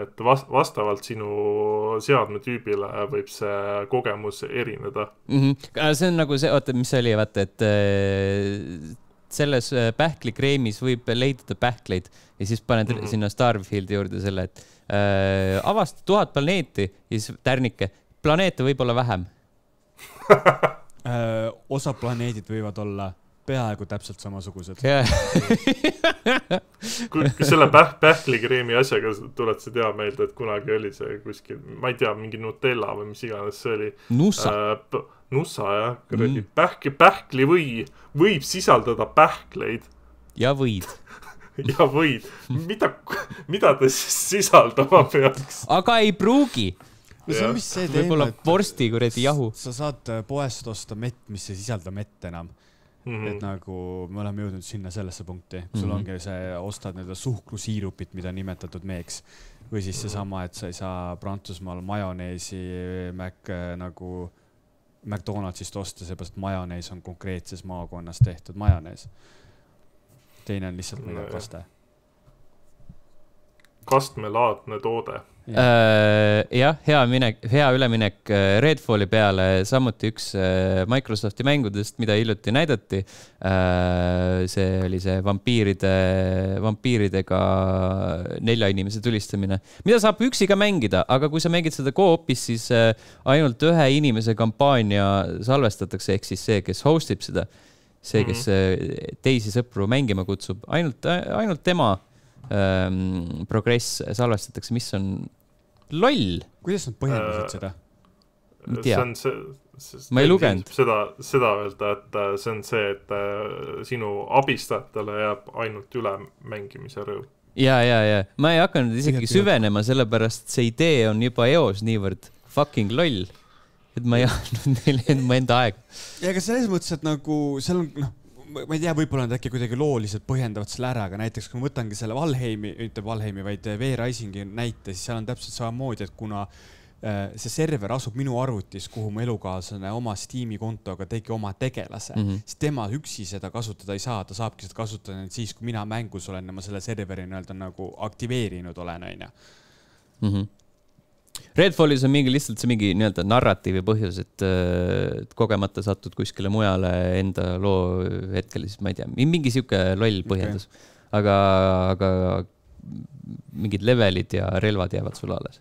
[SPEAKER 3] et vast-, vastavalt sinu seadmetüübile võib see kogemus erineda
[SPEAKER 1] mm. -hmm. see on nagu see, oota, mis see oli, vaata, et äh, selles äh, pähklikreemis võib leida pähkleid ja siis paned mm -hmm. sinna Starfieldi juurde selle, et äh, avasta tuhat planeeti ja siis tärnike, planeete võib olla vähem
[SPEAKER 2] äh, osa planeedid võivad olla peaaegu täpselt samasugused
[SPEAKER 1] yeah.
[SPEAKER 3] kui, kui selle päh-, pähklikreemi asjaga tuletasid hea meelde, et kunagi oli see kuskil, ma ei tea, mingi Nutella või mis iganes see oli.
[SPEAKER 1] Nussa
[SPEAKER 3] äh, nussa jah, kuradi mm. pähk, pähklivõi võib sisaldada pähkleid.
[SPEAKER 1] ja võid
[SPEAKER 3] ja võid, mida, mida ta siis sisaldama peaks?
[SPEAKER 1] aga ei pruugi.
[SPEAKER 2] no see on vist see
[SPEAKER 1] teema. võib-olla vorsti kuradi jahu.
[SPEAKER 2] sa saad äh, poest osta mett, mis ei sisalda mett enam Mm -hmm. et nagu me oleme jõudnud sinna sellesse punkti, sul mm -hmm. ongi see, ostad nii-öelda suhkrusiirupit, mida nimetatud meeks. või siis seesama, et sa ei saa Prantsusmaal majoneesi Mac äh, nagu McDonaldsist osta, seepärast majonees on konkreetses maakonnas tehtud majonees. teine on lihtsalt mingi kaste.
[SPEAKER 3] kastmelaadne toode
[SPEAKER 1] jah, hea minek, hea üleminek äh, Redfalli peale, samuti üks äh, Microsofti mängudest, mida hiljuti näidati. see oli see vampiiride, vampiiridega nelja inimese tulistamine, mida saab üksi ka mängida, aga kui sa mängid seda co-op'is, siis ainult ühe inimese kampaania salvestatakse, ehk siis see, kes host ib seda, see, kes mhm. teisi sõpru mängima kutsub, ainult, ainult tema ähm, progress salvestatakse, mis on loll.
[SPEAKER 2] kuidas nad põhjendasid äh, seda?
[SPEAKER 3] see on see,
[SPEAKER 1] ma ei lugenud.
[SPEAKER 3] seda, seda öelda, et äh, see on see, et äh, sinu abistajatele jääb ainult üle mängimise rõõm.
[SPEAKER 1] ja, ja, ja ma ei hakanud isegi Igat süvenema, sellepärast see idee on juba eos niivõrd fucking loll, et ma ei andnud neile enda aega.
[SPEAKER 2] ja, aga selles mõttes, et nagu seal on, noh ma ei tea, võib-olla nad äkki kuidagi looliselt põhjendavad selle ära, aga näiteks kui ma võtangi selle Valheimi, mitte Valheimi, vaid V-Risingi näite, siis seal on täpselt samamoodi, et kuna äh, see server asub minu arvutis, kuhu mu elukaaslane oma Steam'i kontoga tegi oma tegelase mm, -hmm. siis tema üksi seda kasutada ei saa, ta saabki seda kasutada ainult siis, kui mina mängus olen ja ma selle serveri nii-öelda nagu aktiveerinud olen, onju.
[SPEAKER 1] Redfallis on mingi lihtsalt see mingi nii-öelda narratiivi põhjus, et, äh, et kogemata satud kuskile mujale enda loo hetkel, siis ma ei tea, mingi sihuke loll põhjendus. Okay.. aga, aga mingid levelid ja relvad jäävad sulle alles.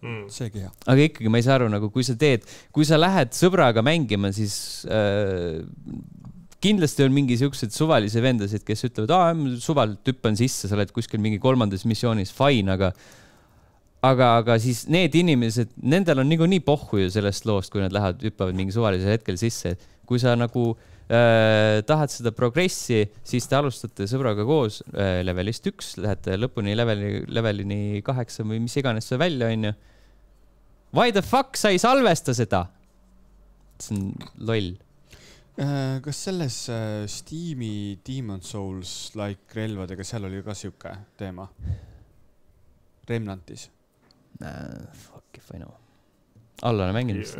[SPEAKER 2] Mm.. seegi hea.
[SPEAKER 1] aga ikkagi ma ei saa aru, nagu kui sa teed, kui sa lähed sõbraga mängima, siis äh, kindlasti on mingi siukseid suvalisi vendasid, kes ütlevad, aa, suvalt hüppan sisse, sa oled kuskil mingi kolmandas missioonis, fine, aga aga, aga siis need inimesed, nendel on niikuinii pohhu ju sellest loost, kui nad lähevad, hüppavad mingi suvalisel hetkel sisse, et kui sa nagu äh, tahad seda progressi, siis te alustate sõbraga koos äh, levelist üks, lähete lõpuni leveli, levelini kaheksa või mis iganes see välja on ju. Why the fuck sa ei salvesta seda? see on loll
[SPEAKER 2] äh, kas selles äh, Steam'i Demon Souls like relvadega, seal oli ka sihuke teema? Remnantis.
[SPEAKER 1] Fuck if I know. Allan on mänginud vist?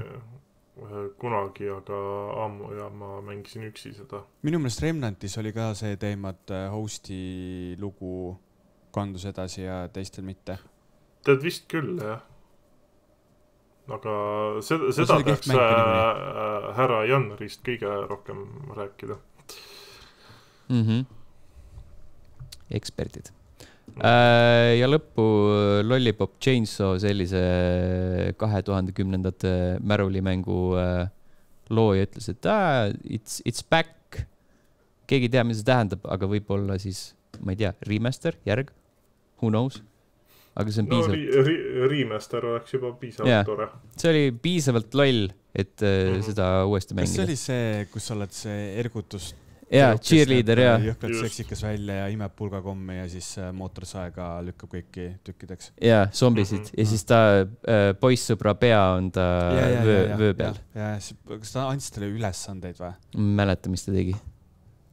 [SPEAKER 3] kunagi, aga ammu ja ma mängisin üksi seda.
[SPEAKER 2] minu meelest Remnantis oli ka see teema, et äh, host'i lugu kandus edasi ja teistel mitte.
[SPEAKER 3] tead vist küll, jah. aga seda, seda peaks äh, härra Janrist kõige rohkem rääkida
[SPEAKER 1] mm. -hmm. eksperdid Äh, ja lõppu äh, Lollipop Chainsaw sellise kahe tuhande kümnendate märulimängu äh, looja ütles, et ah, it's, it's back. keegi ei tea, mis see tähendab, aga võib-olla siis, ma ei tea, remaster, järg, who knows aga see on
[SPEAKER 3] piisavalt no, ri. Remaster oleks juba piisavalt yeah. tore.
[SPEAKER 1] see oli piisavalt loll, et mm -hmm. seda uuesti mängida. kas
[SPEAKER 2] see oli see, kus sa oled see ergutust
[SPEAKER 1] jaa, cheerleader, jaa.
[SPEAKER 2] jõhkralt seksikas välja ja imeb pulgakommi ja siis äh, mootorsaega lükkab kõiki tükkideks.
[SPEAKER 1] jaa, zombisid mm -hmm. ja siis ta äh,, poissõbra pea on ta ja, ja, vöö, ja, vöö peal.
[SPEAKER 2] ja, ja, kas ta andis talle ülesandeid või?
[SPEAKER 1] ma ei mäleta, mis ta tegi.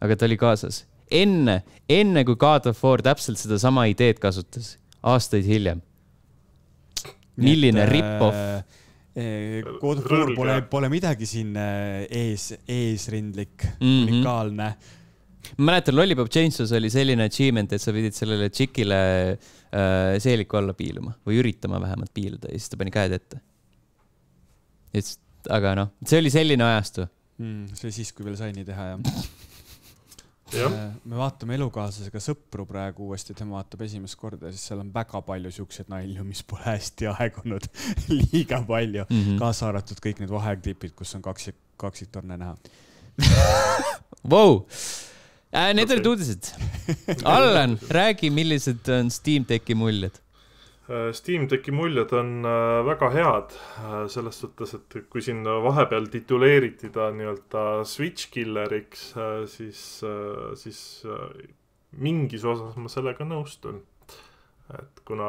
[SPEAKER 1] aga ta oli kaasas. enne, enne kui God of War täpselt sedasama ideed kasutas, aastaid hiljem. milline rip-off äh,
[SPEAKER 2] God of War pole, pole midagi siin äh, ees, eesrindlik mm, -hmm. unikaalne.
[SPEAKER 1] ma mäletan, Lollipop Chainsaws oli selline achievement, et sa pidid sellele tšikile äh, seeliku alla piiluma või üritama vähemalt piiluda ja siis ta pani käed ette. ja siis, aga noh, see oli selline ajastu
[SPEAKER 2] mm,. see oli siis, kui veel sai nii teha, jah me vaatame elukaaslasega Sõpru praegu uuesti, tema vaatab esimest korda ja siis seal on väga palju siukseid nalju, mis pole hästi aegunud liiga palju. Mm, -hmm. kaasa arvatud kõik need vaheklipid, kus on kaksik, kaksiktorne näha.
[SPEAKER 1] Vau, äh, need olid uudised. Allan, räägi, millised on Steam Decki muljed?
[SPEAKER 3] Äh, Steam Decki muljed on äh, väga head äh, selles suhtes, et kui siin vahepeal tituleeriti ta nii-öelda Switch killeriks, siis, siis mingis osas ma sellega nõustun. et kuna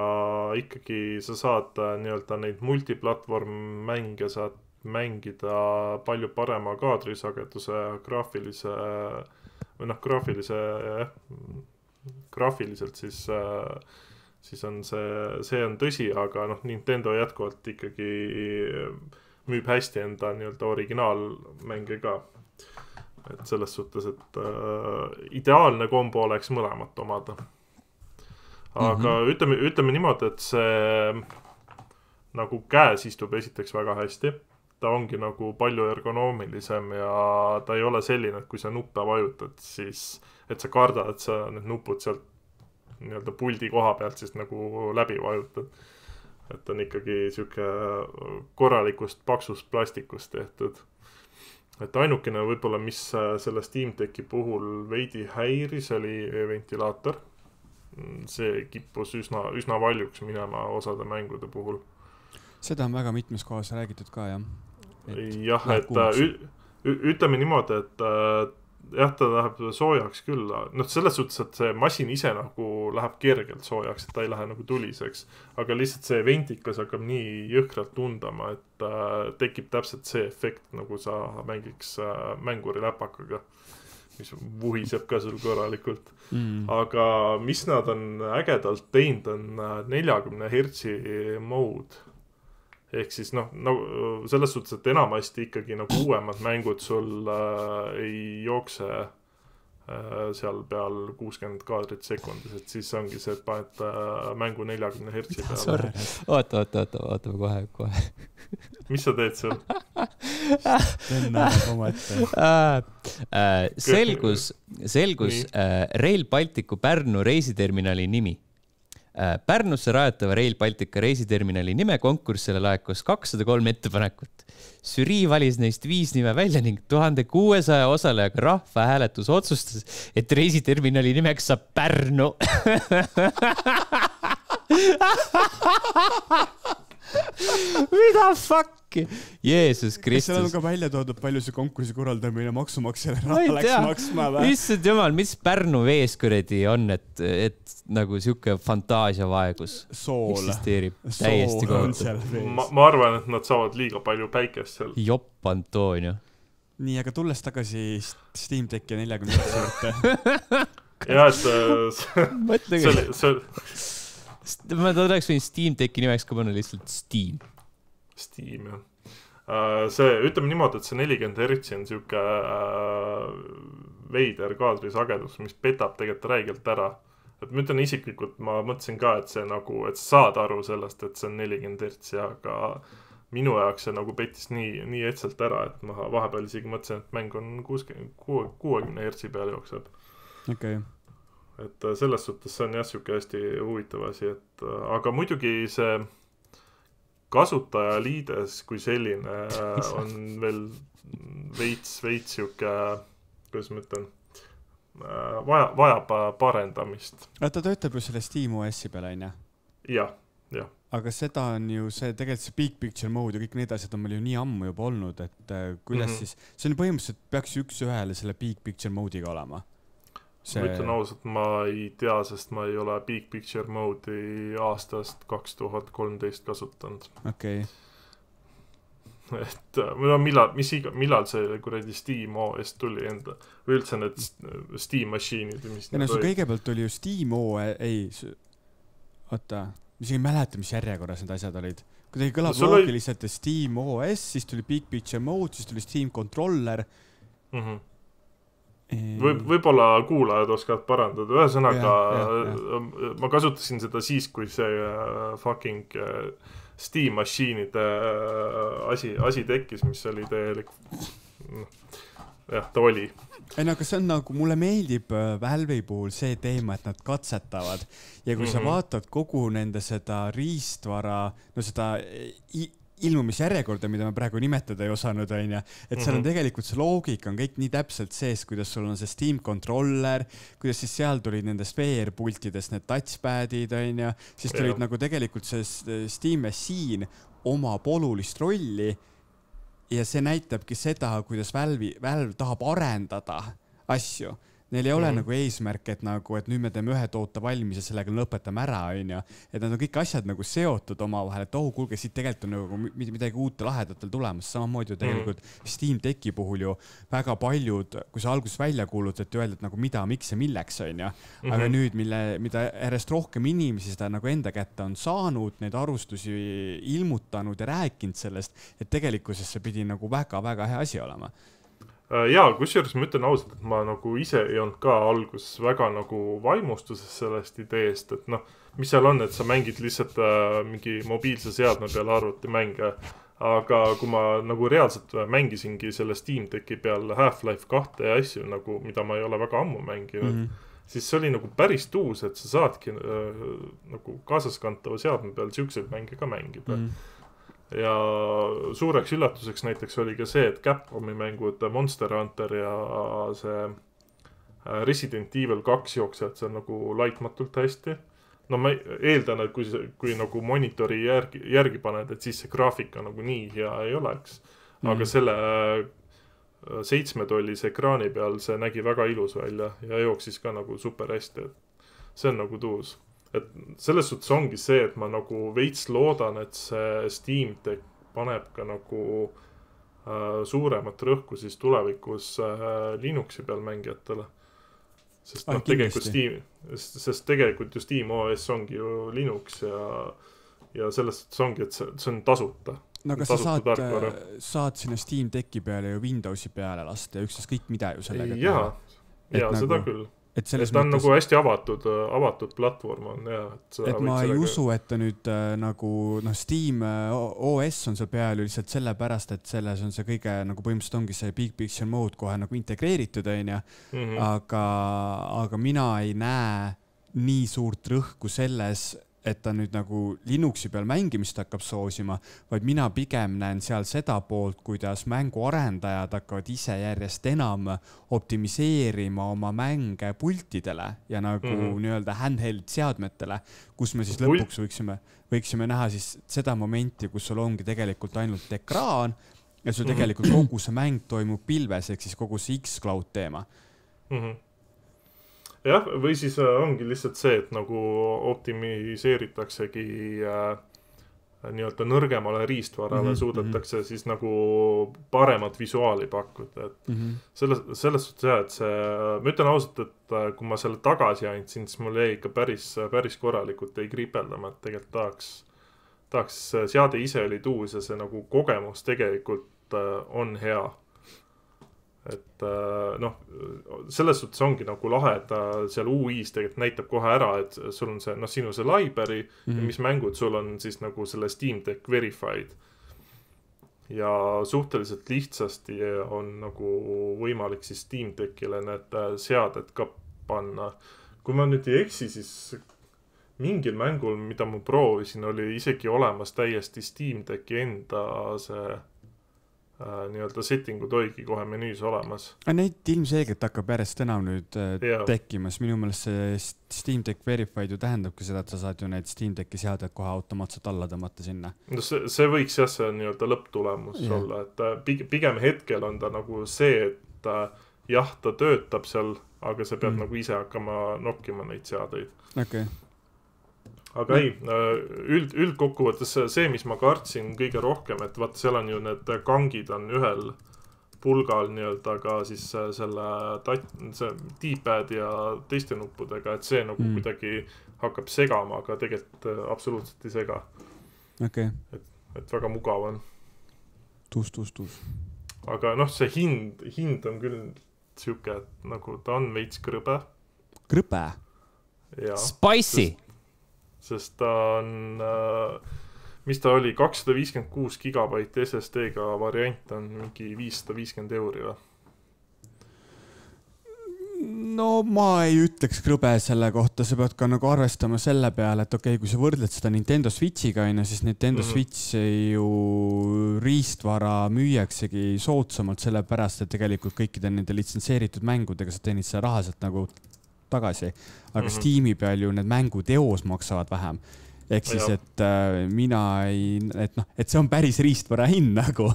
[SPEAKER 3] ikkagi sa saad nii-öelda neid multiplatvorm mänge saad mängida palju parema kaadrisageduse, graafilise või noh, graafilise graafiliselt siis äh, siis on see, see on tõsi, aga noh, Nintendo jätkuvalt ikkagi müüb hästi enda nii-öelda originaalmänge ka. et selles suhtes, et äh, ideaalne kombo oleks mõlemat omada. aga mm -hmm. ütleme, ütleme niimoodi, et see nagu käes istub esiteks väga hästi ta ongi nagu palju ergonoomilisem ja ta ei ole selline, et kui sa nuppe vajutad, siis et sa kardad, et sa need nupud sealt nii-öelda puldi koha pealt siis nagu läbi vajutad. et on ikkagi sihuke korralikust paksust plastikust tehtud. et ainukene võib-olla, mis selle Steam Decki puhul veidi häiris, oli ventilaator. see kippus üsna, üsna valjuks minema osade mängude puhul.
[SPEAKER 2] seda on väga mitmes kohas räägitud ka jah.
[SPEAKER 3] jah, et ütleme niimoodi, et jah, ta läheb soojaks küll, noh, selles suhtes, et see masin ise nagu läheb kergelt soojaks, et ta ei lähe nagu tuliseks. aga lihtsalt see ventikas hakkab nii jõhkralt tundama, et äh, tekib täpselt see efekt, nagu sa mängiks äh, mänguri läpakaga. mis vuhiseb ka sul korralikult mm.. aga mis nad on ägedalt teinud, on äh, neljakümne hertsi mode. Ehk siis noh, nagu selles suhtes, et enamasti ikkagi nagu uuemad mängud sul äh, ei jookse Äh, seal peal kuuskümmend kaadrit sekundis, et siis ongi see, et paned äh, mängu neljakümne hertsi peale.
[SPEAKER 1] Sorry, oota, oota, oota, ootame kohe, kohe.
[SPEAKER 3] mis sa teed seal?
[SPEAKER 2] Omaette.
[SPEAKER 1] Äh, selgus, selgus Rail Balticu Pärnu reisiterminali nimi Pärnusse rajatava Rail Baltica reisiterminali nime konkursile laekus kakssada kolm ettepanekut. Žürii valis neist viis nime välja ning tuhande kuuesaja osalejaga rahvahääletus otsustas, et reisiterminali nimeks saab Pärnu. Mida fuck'i? Jeesus Kristus.
[SPEAKER 2] seal on ka välja toodud, palju see konkursi korraldamine maksumaksjale raha läks tea. maksma
[SPEAKER 1] või? issand jumal, mis Pärnu vees kuradi on, et, et nagu sihuke fantaasiavaegus eksisteerib täiesti kohutav.
[SPEAKER 3] ma, ma arvan, et nad saavad liiga palju päikest seal.
[SPEAKER 1] jopp Antonio.
[SPEAKER 2] nii, aga tulles tagasi Steam Decki neljakümne üheksa juurde.
[SPEAKER 3] jah, et äh, see see oli
[SPEAKER 1] ma oleks võinud Steam Decki nimeks ka panna lihtsalt Steam.
[SPEAKER 3] Steam, jah. Äh, see, ütleme niimoodi, et see nelikümmend hertsi on sihuke äh, veider kaadrisagedus, mis petab tegelikult räigelt ära. et ma ütlen isiklikult, ma mõtlesin ka, et see nagu, et sa saad aru sellest, et see on nelikümmend hertsi, aga minu jaoks see nagu pettis nii, nii etsalt ära, et ma vahepeal isegi mõtlesin, et mäng on kuuskümmend, kuue, kuuekümne hertsi peal jookseb.
[SPEAKER 2] okei okay
[SPEAKER 3] et äh, selles suhtes see on jah, niisugune hästi huvitav asi, et aga muidugi see kasutajaliides kui selline äh, on veel veits, veits sihuke, kuidas ma ütlen, vaja, vajab parendamist.
[SPEAKER 2] ta töötab ju selle SteamOS-i peal, onju?
[SPEAKER 3] jah, jah.
[SPEAKER 2] aga seda on ju see, tegelikult see big picture mode ja kõik need asjad on meil ju nii ammu juba olnud, et kuidas mm -hmm. siis, see on põhimõtteliselt, peaks ju üks-ühele selle big picture mode'iga olema
[SPEAKER 3] see... ma ütlen ausalt, ma ei tea, sest ma ei ole Big Picture mode'i aastast kaks tuhat kolmteist kasutanud.
[SPEAKER 2] okei okay
[SPEAKER 3] et no millal, mis iga, millal see kuradi Steam OS tuli enda või üldse need Steam machine'id või mis
[SPEAKER 2] ei no sul kõigepealt oli ju Steam OS, ei, oota, ma isegi ei mäleta, mis järjekorras need asjad olid. kuidagi kõlab no, loogiliselt oli..., et Steam OS, siis tuli Big Picture Mode, siis tuli Steam Controller
[SPEAKER 3] mm. -hmm võib, võib-olla kuulajad oskavad parandada, ühesõnaga ma kasutasin seda siis, kui see uh, fucking uh, Steam machine'ide uh, asi, asi tekkis, mis oli täielik, noh, jah, ta oli.
[SPEAKER 2] ei no aga see on nagu, mulle meeldib Valve'i puhul see teema, et nad katsetavad ja kui mm -hmm. sa mhm. vaatad kogu nende seda riistvara, no seda ilmumisjärjekorda, mida ma praegu nimetada ei osanud, onju. et seal on mhm. tegelikult see loogika on kõik nii täpselt sees, kuidas sul on see Steam controller, kuidas siis seal tulid nendest VR-pultidest need touchpad'id, onju. siis tulid ja. nagu tegelikult see Steam Machine omab olulist rolli. ja see näitabki seda, kuidas Valve'i, Valve tahab arendada asju Neil ei ole mm -hmm. nagu eesmärk, et nagu, et nüüd me teeme ühe toote valmis ja sellega lõpetame ära, onju. et need on kõik asjad nagu seotud omavahel, et oh, kuulge, siit tegelikult on nagu midagi uut ja lahedat veel tulemas. samamoodi ju mhm. tegelikult mm -hmm. Steam Decki puhul ju väga paljud, kui see alguses välja kuulutati, öeldi, et nagu mida, miks ja milleks, onju. aga mm -hmm. nüüd, mille, mida järjest rohkem inimesi seda nagu enda kätte on saanud, neid arvustusi ilmutanud ja rääkinud sellest, et tegelikkuses see pidi nagu väga-väga hea asi olema
[SPEAKER 3] jaa, kusjuures ma ütlen ausalt, et ma nagu ise ei olnud ka alguses väga nagu vaimustuses sellest ideest, et noh, mis seal on, et sa mängid lihtsalt äh, mingi mobiilse seadme peal arvutimänge. aga kui ma nagu reaalselt mängisingi selle Steam Decki peal Half-Life kahte ja asju nagu, mida ma ei ole väga ammu mänginud mm, -hmm. siis see oli nagu päris tuus, et sa saadki äh, nagu kaasaskantava seadme peal siukseid mänge ka mängida mm. -hmm ja suureks üllatuseks näiteks oli ka see, et Capcomi mängud Monster Hunter ja see äh, Resident Evil kaks jooksevad seal nagu laitmatult hästi. no ma eeldan, et kui, kui nagu monitori järgi, järgi paned, et siis see graafika nagu nii hea ei oleks. aga mm. selle äh, seitsmetollise ekraani peal see nägi väga ilus välja ja jooksis ka nagu super hästi, et see on nagu tuus et selles suhtes ongi see, et ma nagu veits loodan, et see Steam Deck paneb ka nagu äh, suuremat rõhku siis tulevikus äh, Linuxi peal mängijatele. sest noh, tegelikult Steam, sest tegelikult ju Steam OS ongi ju Linux ja, ja selles suhtes ongi, et see, see on tasuta.
[SPEAKER 2] No aga sa saad, saad sinna Steam Decki peale ju Windowsi peale lasta ja ükstaskõik mida ju sellega
[SPEAKER 3] teha. jaa, jaa, seda nagu... küll et selles et ta on mõttes... nagu hästi avatud, avatud platvorm on ja,
[SPEAKER 2] et ma ei sellega... usu, et ta nüüd äh, nagu noh, Steam äh, OS on seal peal ju lihtsalt sellepärast, et selles on see kõige nagu põhimõtteliselt ongi see big picture mode kohe nagu integreeritud, onju. Mhm. aga, aga mina ei näe nii suurt rõhku selles, et ta nüüd nagu Linuxi peal mängimist hakkab soosima, vaid mina pigem näen seal seda poolt, kuidas mänguarendajad hakkavad ise järjest enam optimiseerima oma mänge pultidele ja nagu mm -hmm. nii-öelda handheld seadmetele, kus me siis lõpuks võiksime, võiksime näha siis seda momenti, kus sul ongi tegelikult ainult ekraan ja sul tegelikult kogu see mäng toimub pilves, ehk siis kogu see X-Cloud teema mm.
[SPEAKER 3] -hmm jah, või siis äh, ongi lihtsalt see, et nagu optimiseeritaksegi äh, nii-öelda nõrgemale riistvarale mm -hmm, suudetakse mm -hmm. siis nagu paremat visuaali pakkuda, et mm -hmm. selles, selles suhtes jah, et see, ma ütlen ausalt, et äh, kui ma selle tagasi andsin, siis mul jäi ikka päris, päris korralikult jäi kripeldama, et tegelikult tahaks, tahaks, seade ise oli tuus ja see nagu kogemus tegelikult on hea et äh, noh, selles suhtes ongi nagu lahe, et ta seal UI-s tegelikult näitab kohe ära, et sul on see, noh, sinu see library mm, -hmm. mis mängud sul on siis nagu selle Steam Deck verified. ja suhteliselt lihtsasti on nagu võimalik siis Steam Deckile need äh, seaded ka panna. kui ma nüüd ei eksi, siis mingil mängul, mida ma proovisin, oli isegi olemas täiesti Steam Decki enda see nii-öelda setting ud oligi kohe menüüs olemas.
[SPEAKER 2] Neid ilmselgelt hakkab järjest enam nüüd äh, tekkima, sest minu meelest see Steam Deck Verified ju tähendabki seda, et sa saad ju need Steam Decki seaded kohe automaatselt alla tõmmata sinna.
[SPEAKER 3] no see, see võiks jah, see nii-öelda lõpptulemus ja. olla, et äh, pigem hetkel on ta nagu see, et äh, jah, ta töötab seal, aga sa pead mm. nagu ise hakkama nokkima neid seadeid.
[SPEAKER 2] okei okay
[SPEAKER 3] aga ei, äh, üld, üldkokkuvõttes see, mis ma kartsin kõige rohkem, et vaata, seal on ju need kangid on ühel pulgal nii-öelda ka siis äh, selle tat-, see D-pad ja teiste nuppudega, et see nagu mm. kuidagi hakkab segama, aga tegelikult äh, absoluutselt ei sega.
[SPEAKER 2] okei okay..
[SPEAKER 3] et, et väga mugav on.
[SPEAKER 2] tuus, tuus, tuus.
[SPEAKER 3] aga noh, see hind, hind on küll sihuke, et nagu ta on veits krõbe.
[SPEAKER 2] krõbe?
[SPEAKER 1] Spicy
[SPEAKER 3] sest sest ta on äh, mis ta oli, kakssada viiskümmend kuus gigabaiti SSD-ga variant on mingi viissada viiskümmend euri või?
[SPEAKER 2] no ma ei ütleks krõbe selle kohta, sa pead ka nagu arvestama selle peale, et okei okay,, kui sa võrdled seda Nintendo Switch'iga onju, siis Nintendo mm -hmm. Switch'i ju riistvara müüaksegi soodsamalt, sellepärast et tegelikult kõikide nende litsenseeritud mängudega sa teenid seda raha sealt nagu tagasi. aga mm -hmm. Steam'i peal ju need mängud eos maksavad vähem. ehk siis, et äh, mina ei, et noh, et see on päris riistvara hind nagu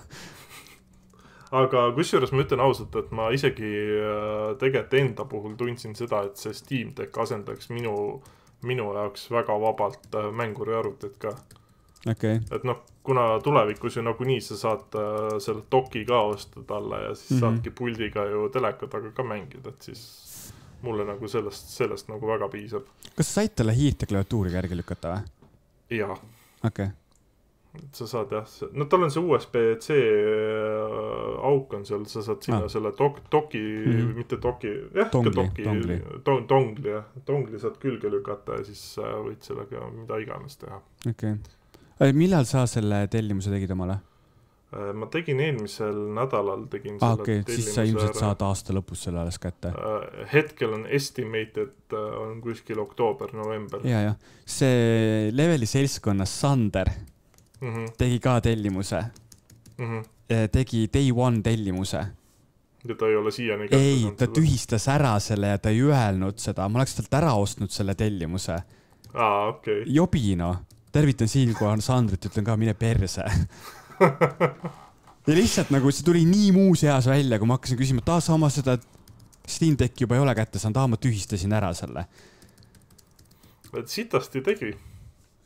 [SPEAKER 3] aga kusjuures ma ütlen ausalt, et ma isegi äh, tegelikult enda puhul tundsin seda, et see Steam Deck asendaks minu, minu jaoks väga vabalt äh, mänguriarvutit ka.
[SPEAKER 2] Okay.
[SPEAKER 3] et noh, kuna tulevikus ju nagunii sa saad äh, selle doki ka osta talle ja siis mm -hmm. saadki puldiga ju teleka taga ka mängida, et siis mulle nagu sellest, sellest nagu väga piisab.
[SPEAKER 2] kas sa said talle hiirte klaviatuuri järgi lükata või?
[SPEAKER 3] jaa.
[SPEAKER 2] okei okay
[SPEAKER 3] sa saad jah, no tal on see USB-C äh, auk on seal, sa saad sinna ah. selle dok-, doki mm, -hmm. mitte doki, jah, ikka doki, tongli, tongli jah, tongli saad külge lükata ja siis äh, võid sellega mida iganes teha.
[SPEAKER 2] okei okay., millal sa selle tellimuse tegid omale?
[SPEAKER 3] Äh, ma tegin eelmisel nädalal, tegin
[SPEAKER 2] ah, okei okay., siis sa ilmselt saad aasta lõpus selle alles kätte.
[SPEAKER 3] Äh, hetkel on estimated, äh, on kuskil oktoober-november.
[SPEAKER 2] ja, jah, see leveli seltskonnas Sander mm -hmm. tegi ka tellimuse mm. -hmm. tegi day one tellimuse.
[SPEAKER 3] ja ta ei ole siiani
[SPEAKER 2] ei, ta selle. tühistas ära selle ja ta ei öelnud seda, ma oleks talt ära ostnud selle tellimuse.
[SPEAKER 3] aa, okei okay..
[SPEAKER 2] Jobino, tervitan siinkohal Sandrit, ütlen ka, mine perse ja lihtsalt nagu see tuli nii muus eas välja, kui ma hakkasin küsima, et aa, sa oma seda Steam Decki juba ei ole kätte saanud, aa, ma tühistasin ära selle.
[SPEAKER 3] et sitasti tegi.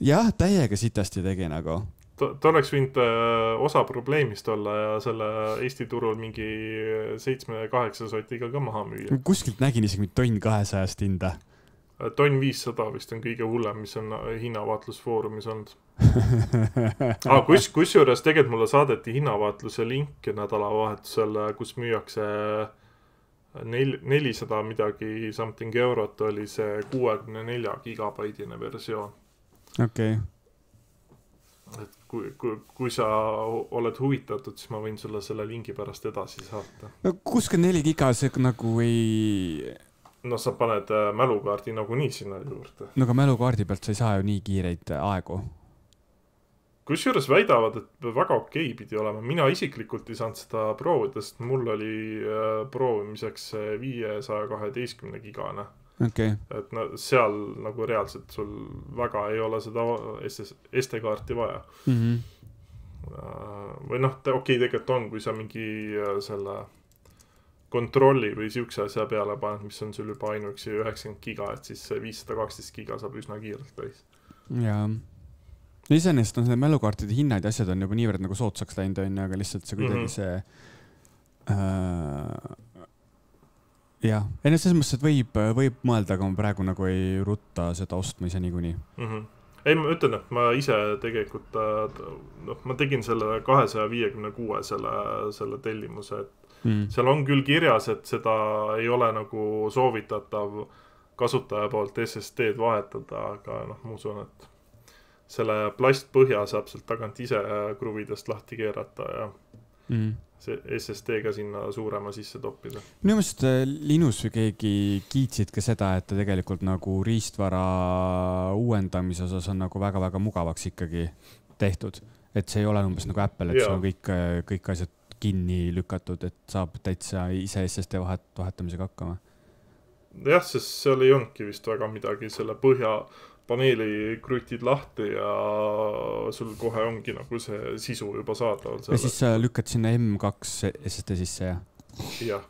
[SPEAKER 2] jah, täiega sitasti tegi nagu.
[SPEAKER 3] ta, ta oleks võinud äh, osa probleemist olla ja selle Eesti turul mingi seitsme-kaheksa sotiga ka maha müüa.
[SPEAKER 2] kuskilt nägin isegi tonn kahesajast hinda.
[SPEAKER 3] Äh, tonn viissada vist on kõige hullem, mis on hinnavaatlusfoorumis olnud ah,. kus, kusjuures tegelikult mulle saadeti hinnavaatluse link nädalavahetusel, kus müüakse nel-, nelisada midagi something eurot oli see kuuekümne nelja gigabaidine versioon.
[SPEAKER 2] okei okay
[SPEAKER 3] et kui, kui, kui sa oled huvitatud, siis ma võin sulle selle lingi pärast edasi saata.
[SPEAKER 2] no kuuskümmend neli giga, see nagu ei.
[SPEAKER 3] no sa paned äh, mälukaardi nagunii sinna juurde.
[SPEAKER 2] no aga mälukaardi pealt sa ei saa ju nii kiireid äh, aegu.
[SPEAKER 3] Kusjuures väidavad, et väga okei okay pidi olema, mina isiklikult ei saanud seda proovida, sest mul oli äh, proovimiseks viiesaja kaheteistkümne gigane
[SPEAKER 2] okay..
[SPEAKER 3] et no seal nagu reaalselt sul väga ei ole seda SS, SD-kaarti vaja
[SPEAKER 2] mm. -hmm.
[SPEAKER 3] või noh, okei okay,, tegelikult on, kui sa mingi äh, selle kontrolli või siukse asja peale paned, mis on sul juba ainuüksi üheksakümmend giga, et siis see viissada kaksteist giga saab üsna kiirelt täis.
[SPEAKER 2] jaa. No iseenesest on need mälukaartide hinnad ja asjad on juba niivõrd nagu soodsaks läinud, onju, aga lihtsalt see kuidagi mm -hmm. see äh, jah, ei no selles mõttes, et võib, võib mõelda, aga ma praegu nagu ei rutta seda ostma ise niikuinii
[SPEAKER 3] mm. -hmm. ei, ma ütlen, et ma ise tegelikult äh, noh, ma tegin selle kahesaja viiekümne kuue selle, selle tellimuse, et mm. seal on küll kirjas, et seda ei ole nagu soovitatav kasutaja poolt SSD-d vahetada, aga noh, ma usun, et selle plastpõhja saab sealt tagant ise kruvidest lahti keerata ja
[SPEAKER 2] mm
[SPEAKER 3] see SSD-ga sinna suurema sisse toppida.
[SPEAKER 2] minu meelest äh, Linus või keegi kiitsid ka seda, et ta tegelikult nagu riistvara uuendamise osas on nagu väga-väga mugavaks ikkagi tehtud. et see ei ole umbes nagu Apple, et sul on kõik, äh, kõik asjad kinni lükatud, et saab täitsa ise SSD vahet, vahetamisega hakkama.
[SPEAKER 3] jah, sest seal ei olnudki vist väga midagi selle põhja paneeli krutid lahti ja sul kohe ongi nagu see sisu juba saadaval.
[SPEAKER 2] ja siis sa lükkad sinna M2 SSD sisse ja?
[SPEAKER 3] jah.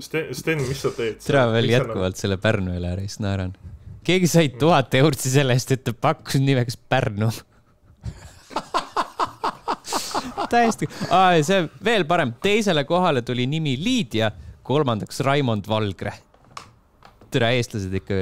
[SPEAKER 3] Sten, Sten, mis sa teed?
[SPEAKER 1] tere veel jätkuvalt selle Pärnu üle äris naeran. keegi sai tuhat eurtsi selle eest, et ta pakkus nimeks Pärnu täiesti, see veel parem, teisele kohale tuli nimi Liidia, kolmandaks Raimond Valgre. tere, eestlased ikka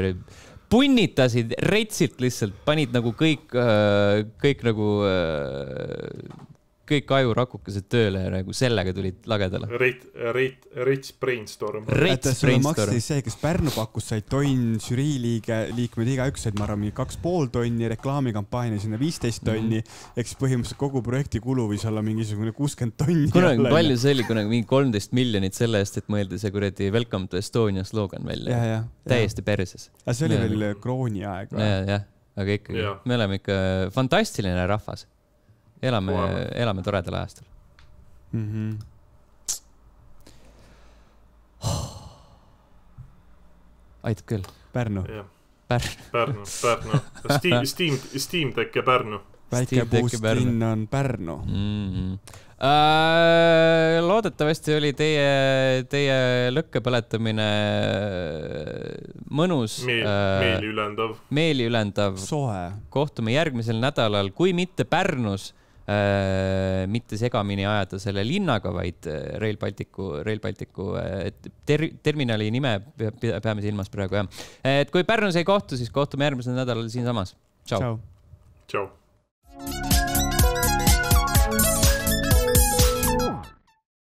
[SPEAKER 1] punnitasid retsilt lihtsalt, panid nagu kõik, äh, kõik nagu äh, kõik ajurakukesed tööle ja nagu sellega tulid lagedale.
[SPEAKER 3] Reit, Reit, Reits Brainstorm.
[SPEAKER 2] Reits Brainstorm. see, kes Pärnu pakkus, sai tonn, žürii liige, liikmed igaüks said, ma arvan, mingi kaks pool tonni, reklaamikampaania sinna viisteist tonni mm. -hmm. ehk siis põhimõtteliselt kogu projekti kulu võis olla mingisugune kuuskümmend tonni.
[SPEAKER 1] kunagi, palju see oli, kunagi mingi kolmteist miljonit selle eest, et mõeldi see kuradi Welcome to Estonia slogan välja. täiesti perses.
[SPEAKER 2] aga see oli ja. veel krooni aeg
[SPEAKER 1] või? jah, aga ikkagi, me oleme ikka fantastiline rahvas elame, elame toredal ajastul
[SPEAKER 2] mm. -hmm.
[SPEAKER 1] aitab küll.
[SPEAKER 2] Pärnu.
[SPEAKER 1] Pärnu.
[SPEAKER 3] Pärnu, Pärnu. Steam, Steam, Steam Tech ja Pärnu.
[SPEAKER 2] väike puust linn on Pärnu
[SPEAKER 1] mm. -hmm. Uh, loodetavasti oli teie, teie lõkke põletamine mõnus
[SPEAKER 3] Meel,. meeliülendav.
[SPEAKER 1] meeliülendav.
[SPEAKER 2] soe.
[SPEAKER 1] kohtume järgmisel nädalal, kui mitte Pärnus Äh, mitte segamini ajada selle linnaga, vaid äh, Rail Balticu, Rail Balticu äh, ter-, terminali nime peame silmas praegu jah. et kui Pärnus ei kohtu, siis kohtume järgmisel nädalal siinsamas. tšau.
[SPEAKER 3] tšau.